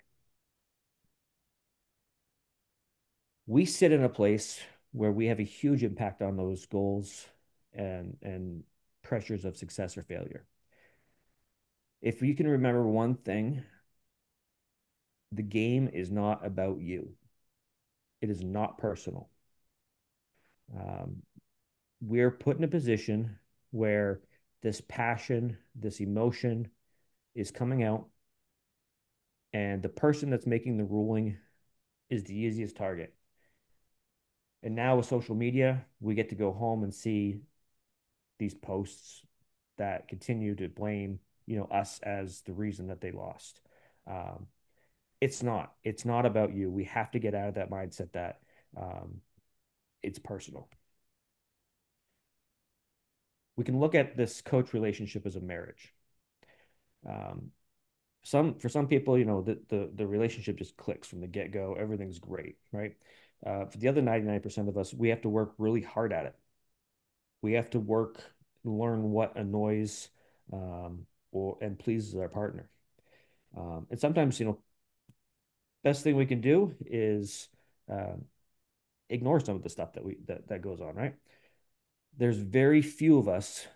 We sit in a place where we have a huge impact on those goals and and pressures of success or failure. If you can remember one thing, the game is not about you. It is not personal. Um, we're put in a position where this passion, this emotion is coming out, and the person that's making the ruling is the easiest target. And now with social media, we get to go home and see these posts that continue to blame you know us as the reason that they lost. Um, it's not it's not about you. We have to get out of that mindset that um, it's personal. We can look at this coach relationship as a marriage um, some for some people you know the, the the relationship just clicks from the get-go everything's great right uh, for the other 99% of us we have to work really hard at it we have to work learn what annoys um, or and pleases our partner. Um, and sometimes, you know, best thing we can do is uh, ignore some of the stuff that we that that goes on. Right? There's very few of us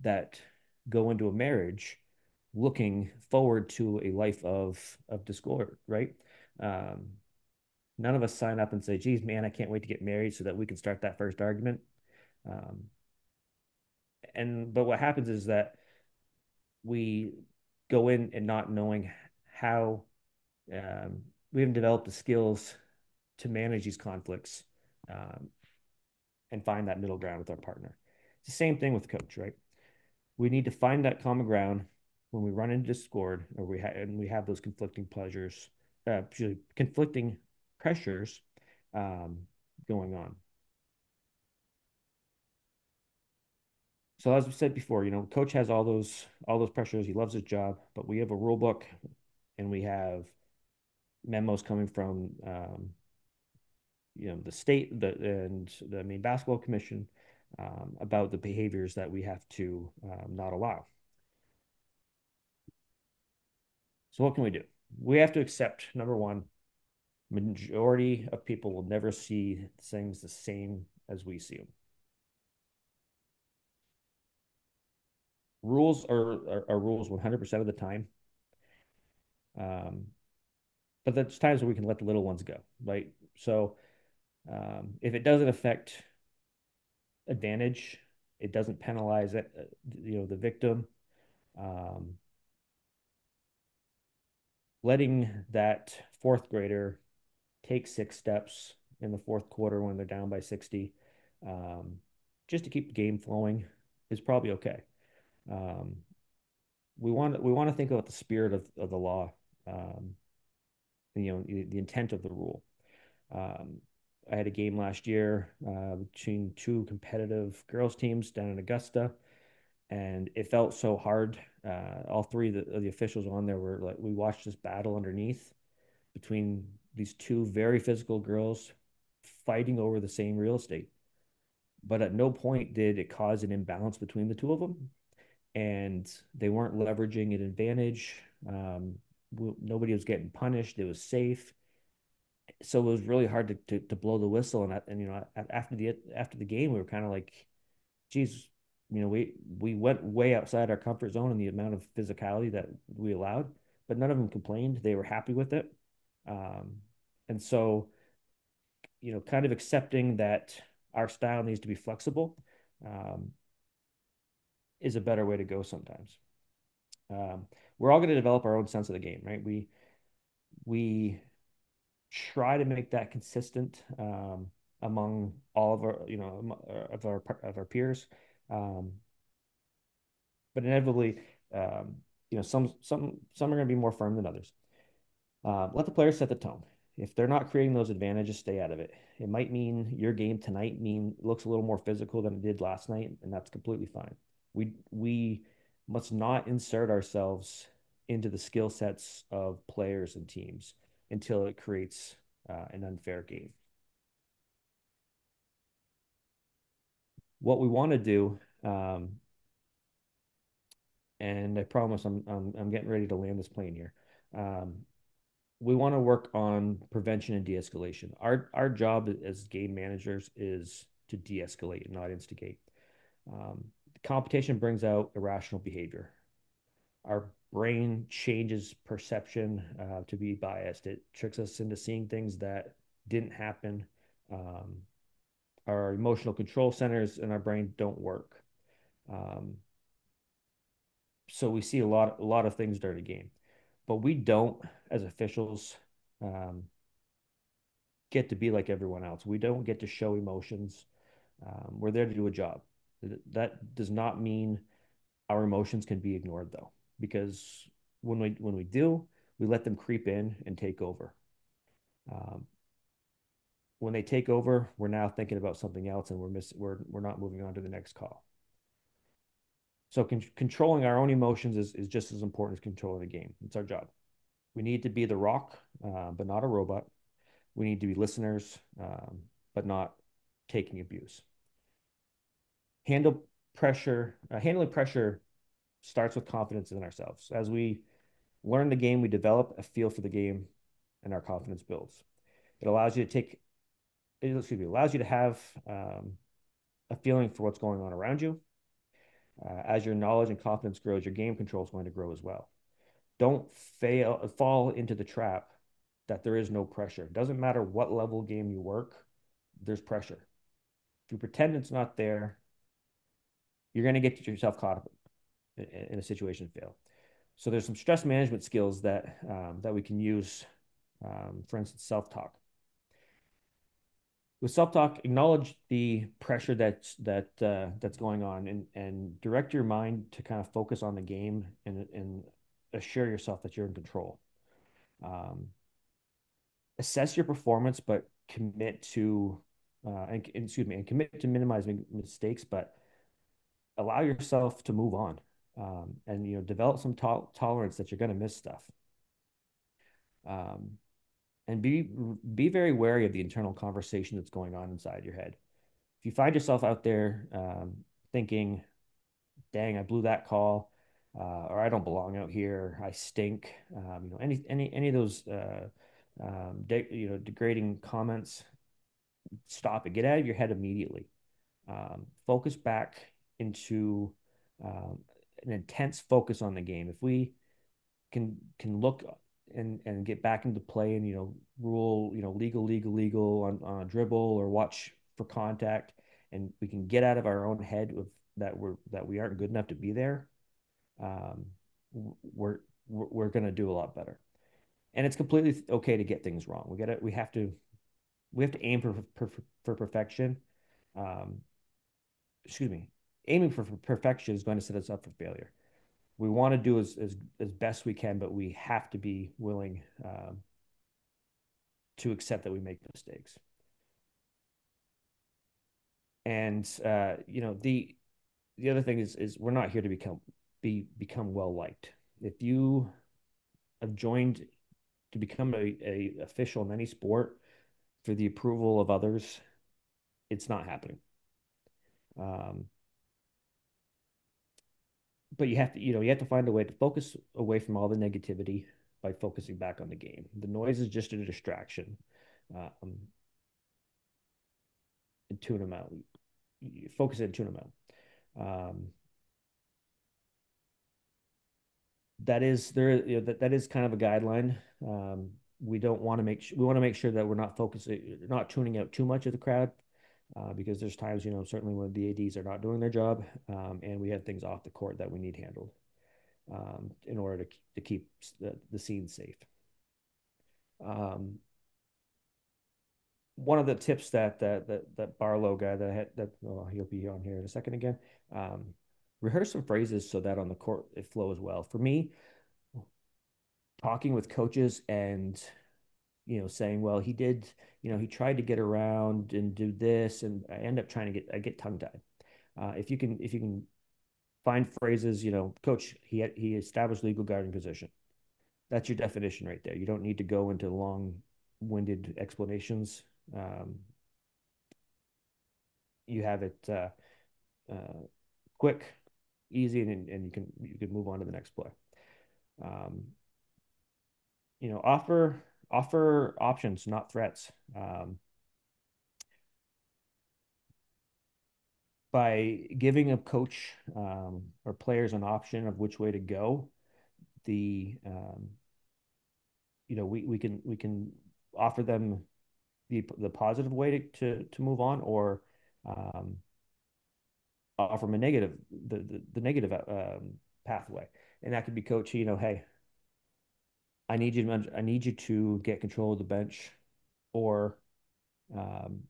that go into a marriage looking forward to a life of of discord. Right? Um, none of us sign up and say, "Geez, man, I can't wait to get married so that we can start that first argument." Um, and but what happens is that we go in and not knowing how um, we haven't developed the skills to manage these conflicts um, and find that middle ground with our partner. It's the same thing with coach, right? we need to find that common ground when we run into discord or we have and we have those conflicting pleasures, uh, conflicting pressures um, going on. So as we said before, you know, coach has all those all those pressures. He loves his job, but we have a rule book, and we have memos coming from um, you know the state the and the Maine Basketball Commission um, about the behaviors that we have to um, not allow. So what can we do? We have to accept number one, majority of people will never see things the same as we see them. Rules are, are, are rules 100% of the time. Um, but there's times where we can let the little ones go, right? So um, if it doesn't affect advantage, it doesn't penalize it, uh, you know, the victim. Um, letting that fourth grader take six steps in the fourth quarter when they're down by 60 um, just to keep the game flowing is probably okay. Um, we want we want to think about the spirit of, of the law, um, you know, the, intent of the rule. Um, I had a game last year uh, between two competitive girls teams down in Augusta, and it felt so hard. Uh, all three of the, of the officials on there were like, we watched this battle underneath between these two very physical girls fighting over the same real estate. But at no point did it cause an imbalance between the two of them. And they weren't leveraging an advantage. Um, nobody was getting punished. It was safe. So it was really hard to, to, to blow the whistle. And, and, you know, after the, after the game, we were kind of like, geez, you know, we we went way outside our comfort zone in the amount of physicality that we allowed, but none of them complained. They were happy with it, um, and so, you know, kind of accepting that our style needs to be flexible um, is a better way to go sometimes. Um, we're all going to develop our own sense of the game, right? We we try to make that consistent um, among all of our, you know, of our of our peers. Um, but inevitably, um, you know, some some some are going to be more firm than others. Uh, let the players set the tone. If they're not creating those advantages, stay out of it. It might mean your game tonight mean looks a little more physical than it did last night, and that's completely fine. We we must not insert ourselves into the skill sets of players and teams until it creates uh, an unfair game. What we want to do, um, and I promise I'm, I'm, I'm getting ready to land this plane here. Um, we want to work on prevention and de-escalation. Our our job as game managers is to de-escalate and not instigate. Um, competition brings out irrational behavior. Our brain changes perception uh, to be biased. It tricks us into seeing things that didn't happen. Um, our emotional control centers in our brain don't work. Um, so we see a lot, a lot of things during the game, but we don't, as officials, um, get to be like everyone else. We don't get to show emotions. Um, we're there to do a job. That does not mean our emotions can be ignored, though, because when we when we do, we let them creep in and take over. Um, when they take over, we're now thinking about something else and we're miss we're we're not moving on to the next call. So con controlling our own emotions is, is just as important as controlling the game. It's our job. We need to be the rock, uh, but not a robot. We need to be listeners, um, but not taking abuse. Handle pressure. Uh, handling pressure starts with confidence in ourselves. As we learn the game, we develop a feel for the game, and our confidence builds. It allows you to take it, excuse me, allows you to have um, a feeling for what's going on around you. Uh, as your knowledge and confidence grows, your game control is going to grow as well. Don't fail, fall into the trap that there is no pressure. It doesn't matter what level game you work, there's pressure. If you pretend it's not there, you're going to get yourself caught up in a situation fail. So there's some stress management skills that um, that we can use. Um, for instance, self-talk with self-talk, acknowledge the pressure that's that uh, that's going on, and and direct your mind to kind of focus on the game and and assure yourself that you're in control. Um, assess your performance, but commit to uh, and, and excuse me, and commit to minimizing mistakes, but allow yourself to move on um, and you know develop some to- tolerance that you're going to miss stuff. Um, and be be very wary of the internal conversation that's going on inside your head. If you find yourself out there um, thinking, "Dang, I blew that call," uh, or "I don't belong out here," "I stink," um, you know, any any any of those uh, um, de- you know degrading comments, stop it. Get out of your head immediately. Um, focus back into um, an intense focus on the game. If we can can look and and get back into play and you know rule you know legal legal legal on, on a dribble or watch for contact. And we can get out of our own head that we're that we aren't good enough to be there. Um, we're we're, we're going to do a lot better. And it's completely okay to get things wrong. We got to we have to we have to aim for for, for perfection. Um, excuse me. Aiming for perfection is going to set us up for failure we want to do as, as as best we can, but we have to be willing um, to accept that we make mistakes. And uh, you know the the other thing is is we're not here to become be become well liked. If you have joined to become a, a official in any sport for the approval of others, it's not happening. Um, but you have to, you know, you have to find a way to focus away from all the negativity by focusing back on the game. The noise is just a distraction. Um, and tune them out. focus and tune them out. Um, that is there. You know, that that is kind of a guideline. Um, we don't want to make we want to make sure that we're not focusing, not tuning out too much of the crowd uh, because there's times, you know, certainly when the ADs are not doing their job um, and we have things off the court that we need handled um, in order to, to keep the, the scene safe. Um, one of the tips that that that, that Barlow guy that I had that oh, he'll be on here in a second again. Um, rehearse some phrases so that on the court it flows well. For me, talking with coaches and you know, saying, well, he did, you know, he tried to get around and do this, and I end up trying to get, I get tongue tied. Uh, if you can, if you can find phrases, you know, coach, he he established legal guarding position. That's your definition right there. You don't need to go into long-winded explanations. Um, you have it uh, uh, quick, easy, and, and you can you can move on to the next play. Um, you know, offer offer options, not threats. Um, by giving a coach um, or players an option of which way to go, the um, you know we, we can we can offer them the the positive way to to, to move on or um, offer them a negative the the, the negative um, pathway, and that could be coach. You know, hey, I need you to I need you to get control of the bench, or um,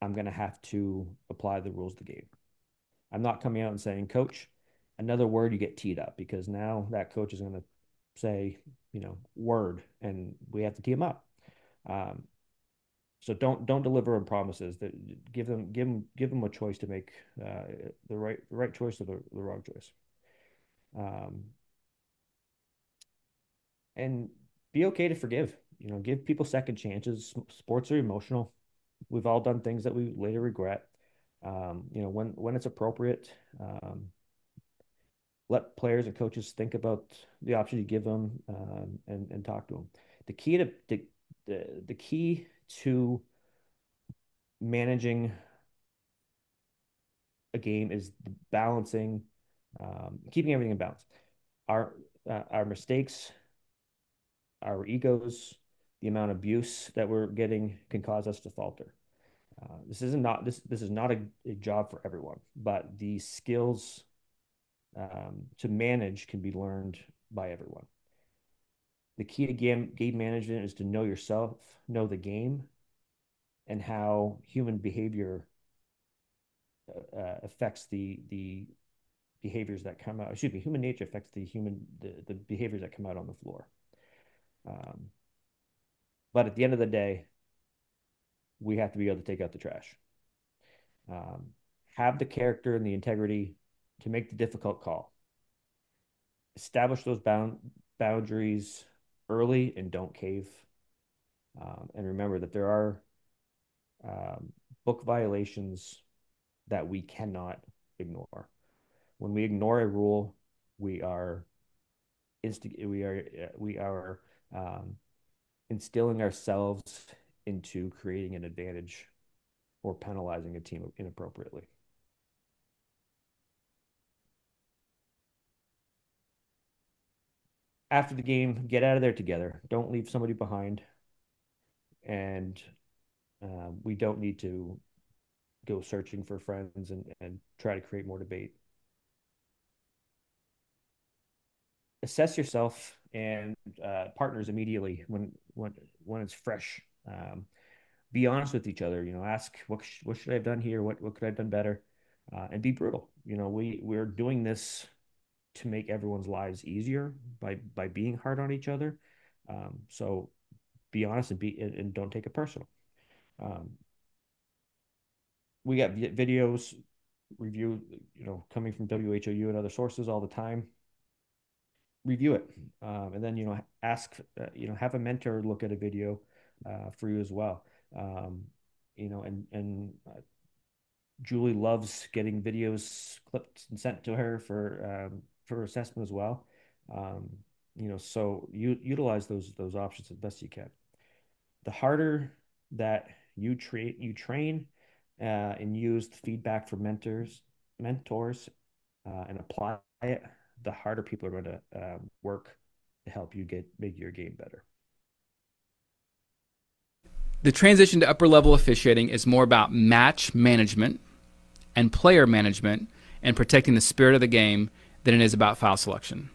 I'm going to have to apply the rules of the game. I'm not coming out and saying, Coach, another word you get teed up because now that coach is going to say, you know, word, and we have to tee him up. Um, so don't don't deliver on promises. That give them give them give them a choice to make uh, the right right choice or the, the wrong choice. Um, and be okay to forgive. You know, give people second chances. Sports are emotional. We've all done things that we later regret. Um, you know, when when it's appropriate, um, let players and coaches think about the option you give them um, and and talk to them. The key to the the, the key to managing a game is balancing, um, keeping everything in balance. Our uh, our mistakes our egos, the amount of abuse that we're getting can cause us to falter. Uh, this is not not this this is not a, a, job for everyone, but the skills um, to manage can be learned by everyone. The key to game game management is to know yourself, know the game, and how human behavior uh, uh, affects the the behaviors that come out. Excuse me, human nature affects the human the, the behaviors that come out on the floor. Um, but at the end of the day, we have to be able to take out the trash. Um, have the character and the integrity to make the difficult call. Establish those bound boundaries early and don't cave. Um, and remember that there are um, book violations that we cannot ignore. When we ignore a rule, we are instig- we are we are um, instilling ourselves into creating an advantage or penalizing a team inappropriately. After the game, get out of there together. Don't leave somebody behind. And uh, we don't need to go searching for friends and, and try to create more debate. Assess yourself and uh, partners immediately when when when it's fresh. Um, be honest with each other. You know, ask what sh- what should I have done here? What what could I have done better? Uh, and be brutal. You know, we we're doing this to make everyone's lives easier by by being hard on each other. Um, so be honest and be and, and don't take it personal. Um, we got videos review, you know, coming from WHOU and other sources all the time review it um, and then you know ask uh, you know have a mentor look at a video uh, for you as well. Um, you know and and uh, Julie loves getting videos clipped and sent to her for um, for assessment as well. Um, you know so you utilize those those options as best you can. The harder that you treat you train uh, and use the feedback from mentors mentors uh, and apply it the harder people are going to um, work to help you get make your game better. The transition to upper level officiating is more about match management and player management and protecting the spirit of the game than it is about foul selection.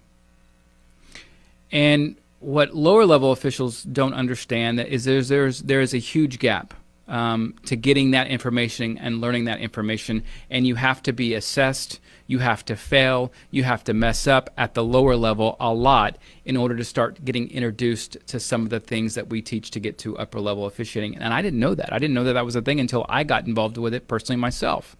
And what lower level officials don't understand is there's there's there is a huge gap um, to getting that information and learning that information, and you have to be assessed. You have to fail. You have to mess up at the lower level a lot in order to start getting introduced to some of the things that we teach to get to upper level officiating. And I didn't know that. I didn't know that that was a thing until I got involved with it personally myself.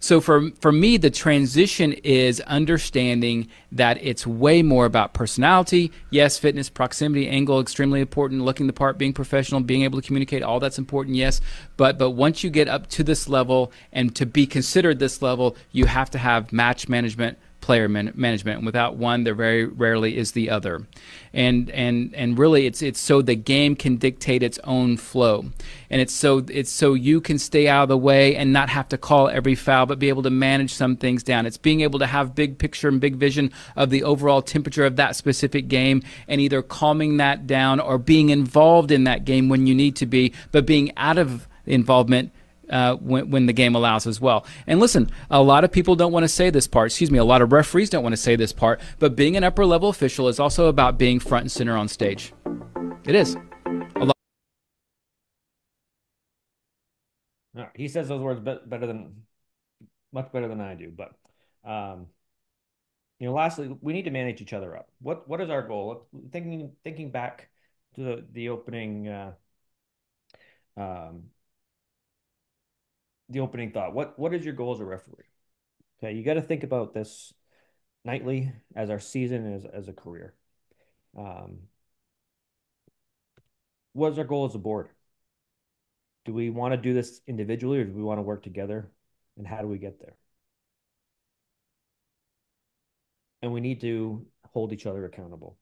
So for for me, the transition is understanding that it's way more about personality. Yes, fitness, proximity, angle, extremely important. Looking the part, being professional, being able to communicate, all that's important. Yes, but but once you get up to this level and to be considered this level, you have to have match management player man- management. And without one, there very rarely is the other. And and and really, it's it's so the game can dictate its own flow, and it's so it's so you can stay out of the way and not have to call every foul, but be able to manage some things down. It's being able to have big picture and big vision of the overall temperature of that specific game, and either calming that down or being involved in that game when you need to be, but being out of involvement uh, when, when the game allows as well. And listen, a lot of people don't want to say this part. Excuse me, a lot of referees don't want to say this part. But being an upper level official is also about being front and center on stage. It is. A lot- He says those words better than, much better than I do. But, um, you know, lastly, we need to manage each other up. What What is our goal? Thinking thinking back to the the opening. Uh, um, the opening thought. What what is your goal as a referee? Okay, you got to think about this nightly as our season as as a career. Um, what is our goal as a board? Do we want to do this individually or do we want to work together? And how do we get there? And we need to hold each other accountable.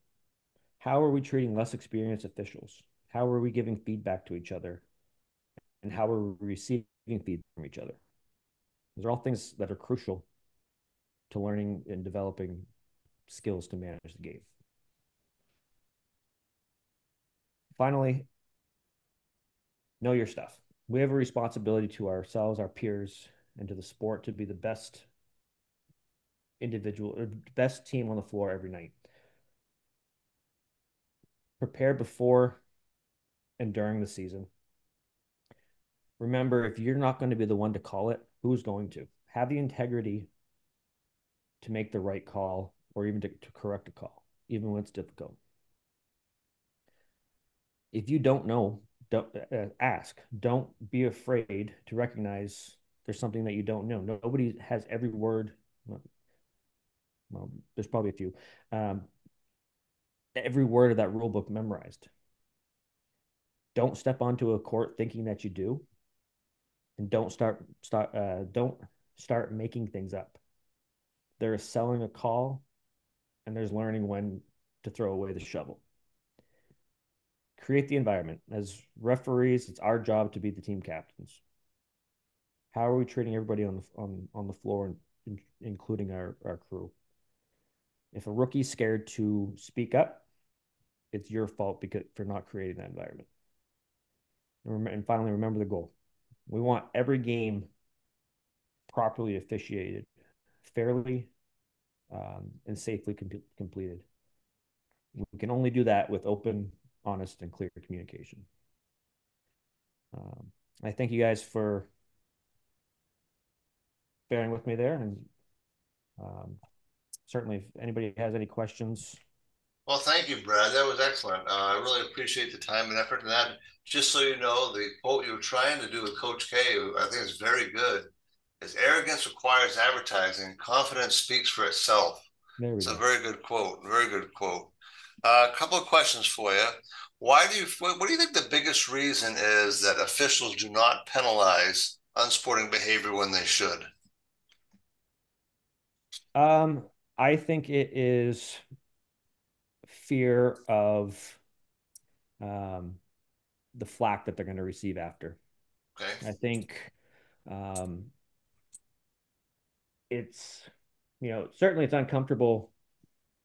How are we treating less experienced officials? How are we giving feedback to each other? And how are we receiving feed from each other. Those are all things that are crucial to learning and developing skills to manage the game. Finally, know your stuff. We have a responsibility to ourselves, our peers, and to the sport to be the best individual or best team on the floor every night. Prepare before and during the season remember if you're not going to be the one to call it, who's going to? Have the integrity to make the right call or even to, to correct a call, even when it's difficult. If you don't know, don't uh, ask. Don't be afraid to recognize there's something that you don't know. Nobody has every word. Well, there's probably a few. Um, every word of that rule book memorized. Don't step onto a court thinking that you do, and don't start start uh, don't start making things up. There's selling a call, and there's learning when to throw away the shovel. Create the environment. As referees, it's our job to be the team captains. How are we treating everybody on the on on the floor, including our our crew? If a rookie's scared to speak up, it's your fault because for not creating that environment. And finally, remember the goal. We want every game properly officiated, fairly, um, and safely com- completed. We can only do that with open, honest, and clear communication. Um, I thank you guys for bearing with me there, and um, certainly, if anybody has any questions, well, thank you, Brad. That was excellent. Uh, I really appreciate the time and effort in that. Just so you know, the quote you were trying to do with Coach K, I think is very good. Is arrogance requires advertising. Confidence speaks for itself. It's go. a very good quote. Very good quote. Uh, a couple of questions for you. Why do you? What do you think the biggest reason is that officials do not penalize unsporting behavior when they should? Um, I think it is fear of um, the flack that they're going to receive after. Okay. I think um, it's, you know, certainly it's uncomfortable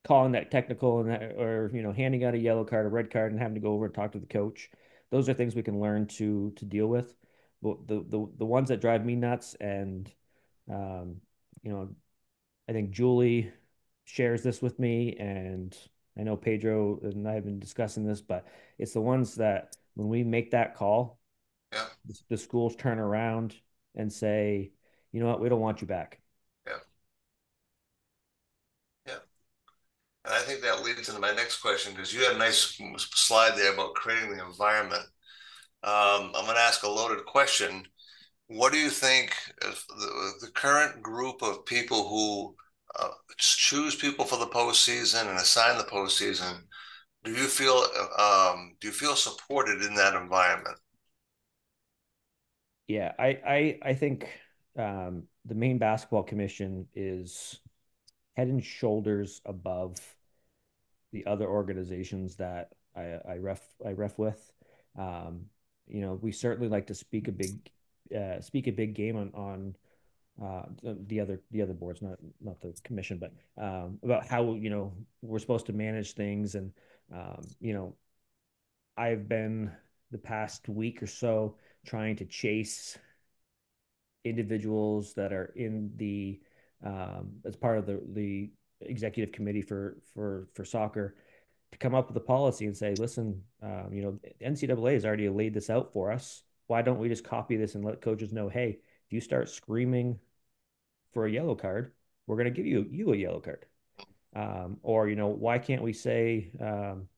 calling that technical and that, or you know handing out a yellow card, a red card, and having to go over and talk to the coach. Those are things we can learn to to deal with. But the the the ones that drive me nuts, and um, you know, I think Julie shares this with me, and I know Pedro and I have been discussing this, but it's the ones that when we make that call, yeah. the schools turn around and say, you know what, we don't want you back. Yeah. Yeah. And I think that leads into my next question because you had a nice slide there about creating the environment. Um, I'm going to ask a loaded question. What do you think the, the current group of people who uh, choose people for the postseason and assign the postseason, do you feel um, do you feel supported in that environment? Yeah, I I, I think um, the Maine Basketball Commission is head and shoulders above the other organizations that I, I ref I ref with. Um, you know, we certainly like to speak a big uh, speak a big game on on uh, the other the other boards, not not the commission, but um, about how you know we're supposed to manage things, and um, you know, I've been the past week or so trying to chase individuals that are in the um, as part of the the executive committee for for for soccer to come up with a policy and say, listen, um, you know, NCAA has already laid this out for us. Why don't we just copy this and let coaches know, hey, if you start screaming for a yellow card, we're going to give you you a yellow card. Um, or you know, why can't we say, um,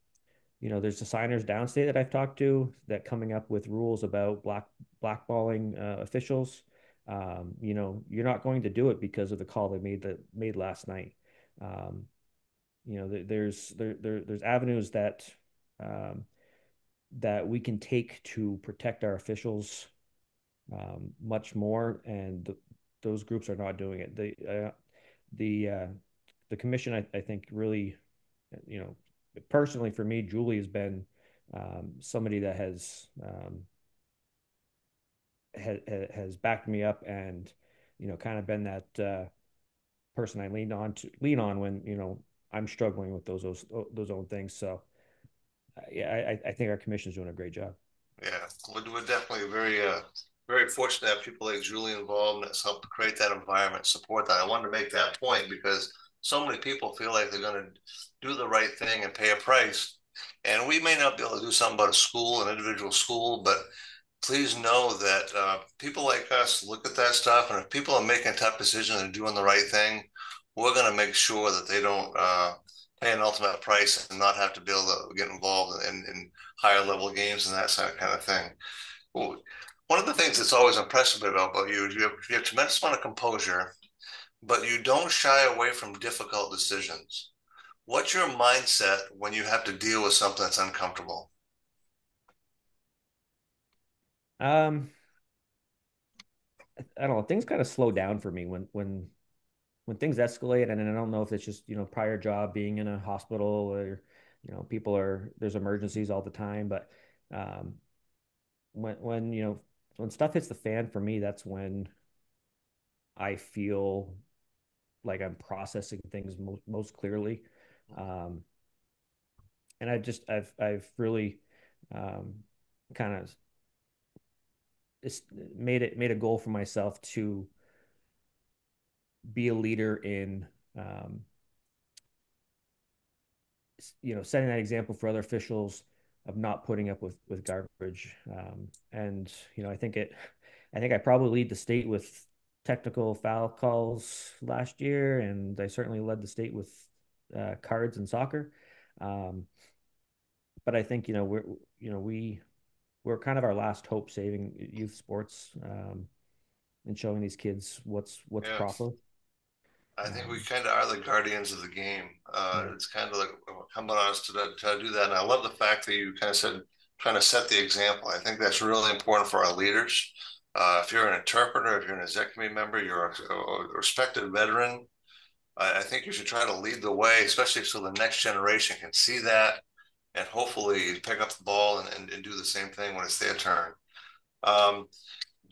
you know, there's designers downstate that I've talked to that coming up with rules about black blackballing uh, officials. Um, you know, you're not going to do it because of the call they made that made last night. Um, you know, there, there's there, there there's avenues that um, that we can take to protect our officials um, much more, and the, those groups are not doing it. The uh, the uh, the commission, I, I think, really, you know, personally for me, Julie has been um, somebody that has um, ha, has backed me up and you know kind of been that uh, person I leaned on to lean on when you know I'm struggling with those those those own things. So uh, yeah, I, I think our commission is doing a great job. Yeah, we're, we're definitely very uh, very fortunate to have people like Julie involved that's helped create that environment, support that. I wanted to make that point because so many people feel like they're going to do the right thing and pay a price. And we may not be able to do something about a school, an individual school, but please know that uh, people like us look at that stuff, and if people are making tough decisions and doing the right thing, we're going to make sure that they don't uh, pay an ultimate price and not have to be able to get involved in, in higher level games and that kind of thing. One of the things that's always impressive about you is you have, you have tremendous amount of composure, but you don't shy away from difficult decisions. What's your mindset when you have to deal with something that's uncomfortable? Um, I don't know. Things kind of slow down for me when when when things escalate, and I don't know if it's just you know prior job being in a hospital or you know people are there's emergencies all the time, but um, when when you know when stuff hits the fan for me, that's when I feel like I'm processing things most most clearly. Um, and I just I've I've really um, kind of made it made a goal for myself to be a leader in um, you know setting that example for other officials of not putting up with with garbage um, and you know I think it I think I probably lead the state with technical foul calls last year and I certainly led the state with uh, cards and soccer um, but I think you know we're you know we we're kind of our last hope saving youth sports um, and showing these kids what's what's yes. proper. I think we kind of are the guardians of the game. Uh. It's kind of like incumbent on us to, to do that. And I love the fact that you kind of said trying to set the example. I think that's really important for our leaders. Uh, if you're an interpreter, if you're an exec committee member, you're a, a respected veteran. I, I, think you should try to lead the way, especially so the next generation can see that and hopefully pick up the ball and, and, and do the same thing when it's their turn. Um,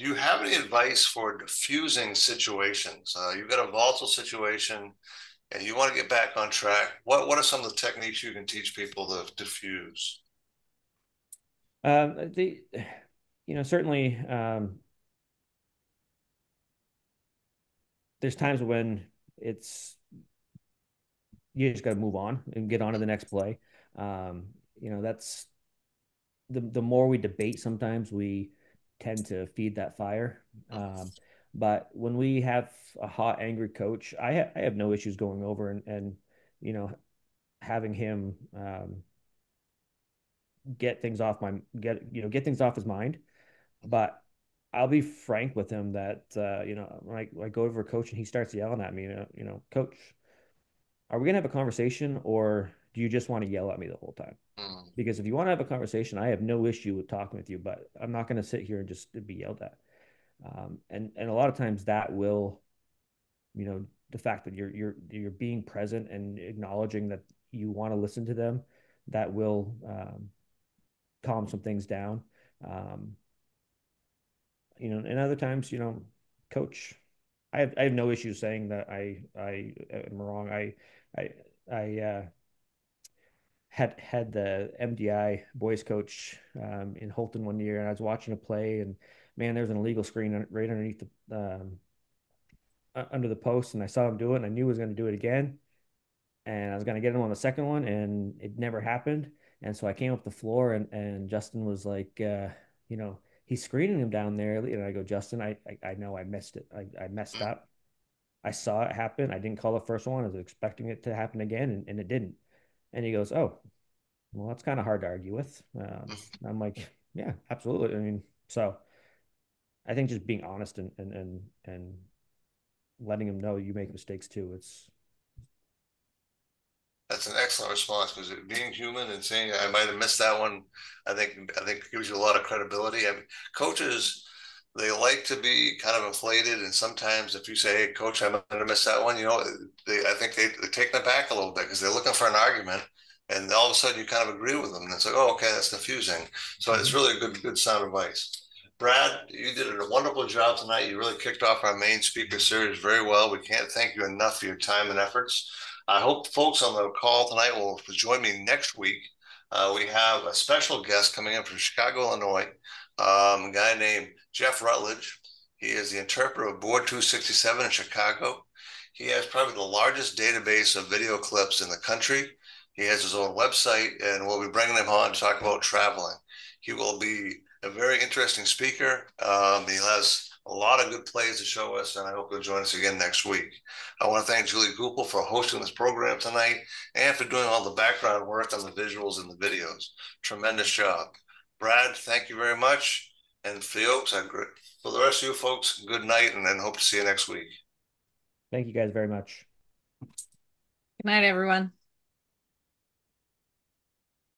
do you have any advice for diffusing situations? Uh, you've got a volatile situation and you want to get back on track. What, what are some of the techniques you can teach people to diffuse? Um, the, you know, certainly um, there's times when it's you just got to move on and get on to the next play. Um, you know, that's the the more we debate, sometimes we tend to feed that fire. Um, but when we have a hot, angry coach, I, ha- I have no issues going over and, and you know, having him um, get things off my get you know get things off his mind. But I'll be frank with him that uh, you know when I, when I go over a coach and he starts yelling at me, you know, you know, coach, are we gonna have a conversation or do you just want to yell at me the whole time? Mm. Because if you want to have a conversation, I have no issue with talking with you, but I'm not going to sit here and just be yelled at. Um, and and a lot of times that will, you know, the fact that you're you're you're being present and acknowledging that you want to listen to them, that will um, calm some things down. Um, you know, and other times, you know, coach, I have I have no issue saying that I I am wrong. I I I uh, had had the MDI boys coach um, in Houlton one year, and I was watching a play, and man, there was an illegal screen right underneath the um, under the post, and I saw him do it, and I knew he was going to do it again, and I was going to get him on the second one, and it never happened, and so I came up the floor, and and Justin was like, uh, you know, he's screening him down there, and I go, Justin, I I, I know I missed it, I, I messed up. I saw it happen. I didn't call the first one. I was expecting it to happen again, and, and it didn't. And he goes, "Oh, well, that's kind of hard to argue with." Um, I'm like, "Yeah, absolutely." I mean, so I think just being honest and and and and letting him know you make mistakes too. It's that's an excellent response because being human and saying I might have missed that one, I think I think gives you a lot of credibility. I mean, coaches they like to be kind of inflated, and sometimes if you say, "Hey, coach, I'm going to miss that one," you know, they I think they they take them back a little bit because they're looking for an argument, and all of a sudden you kind of agree with them, and it's like, "Oh, okay, that's confusing." So it's really good good sound advice. Brad, you did a wonderful job tonight. You really kicked off our Maine speaker series very well. We can't thank you enough for your time and efforts. I hope folks on the call tonight will join me next week. Uh, we have a special guest coming in from Chicago, Illinois um, a guy named Jeff Rutledge. He is the interpreter of Board 267 in Chicago. He has probably the largest database of video clips in the country. He has his own website, and we'll be bringing him on to talk about traveling. He will be a very interesting speaker. Um, he has a lot of good plays to show us, and I hope you'll join us again next week. I want to thank Julie Goupel for hosting this program tonight and for doing all the background work on the visuals and the videos. Tremendous job. Brad, thank you very much. And for you, for the rest of you folks, good night, and then hope to see you next week. Thank you guys very much. Good night, everyone.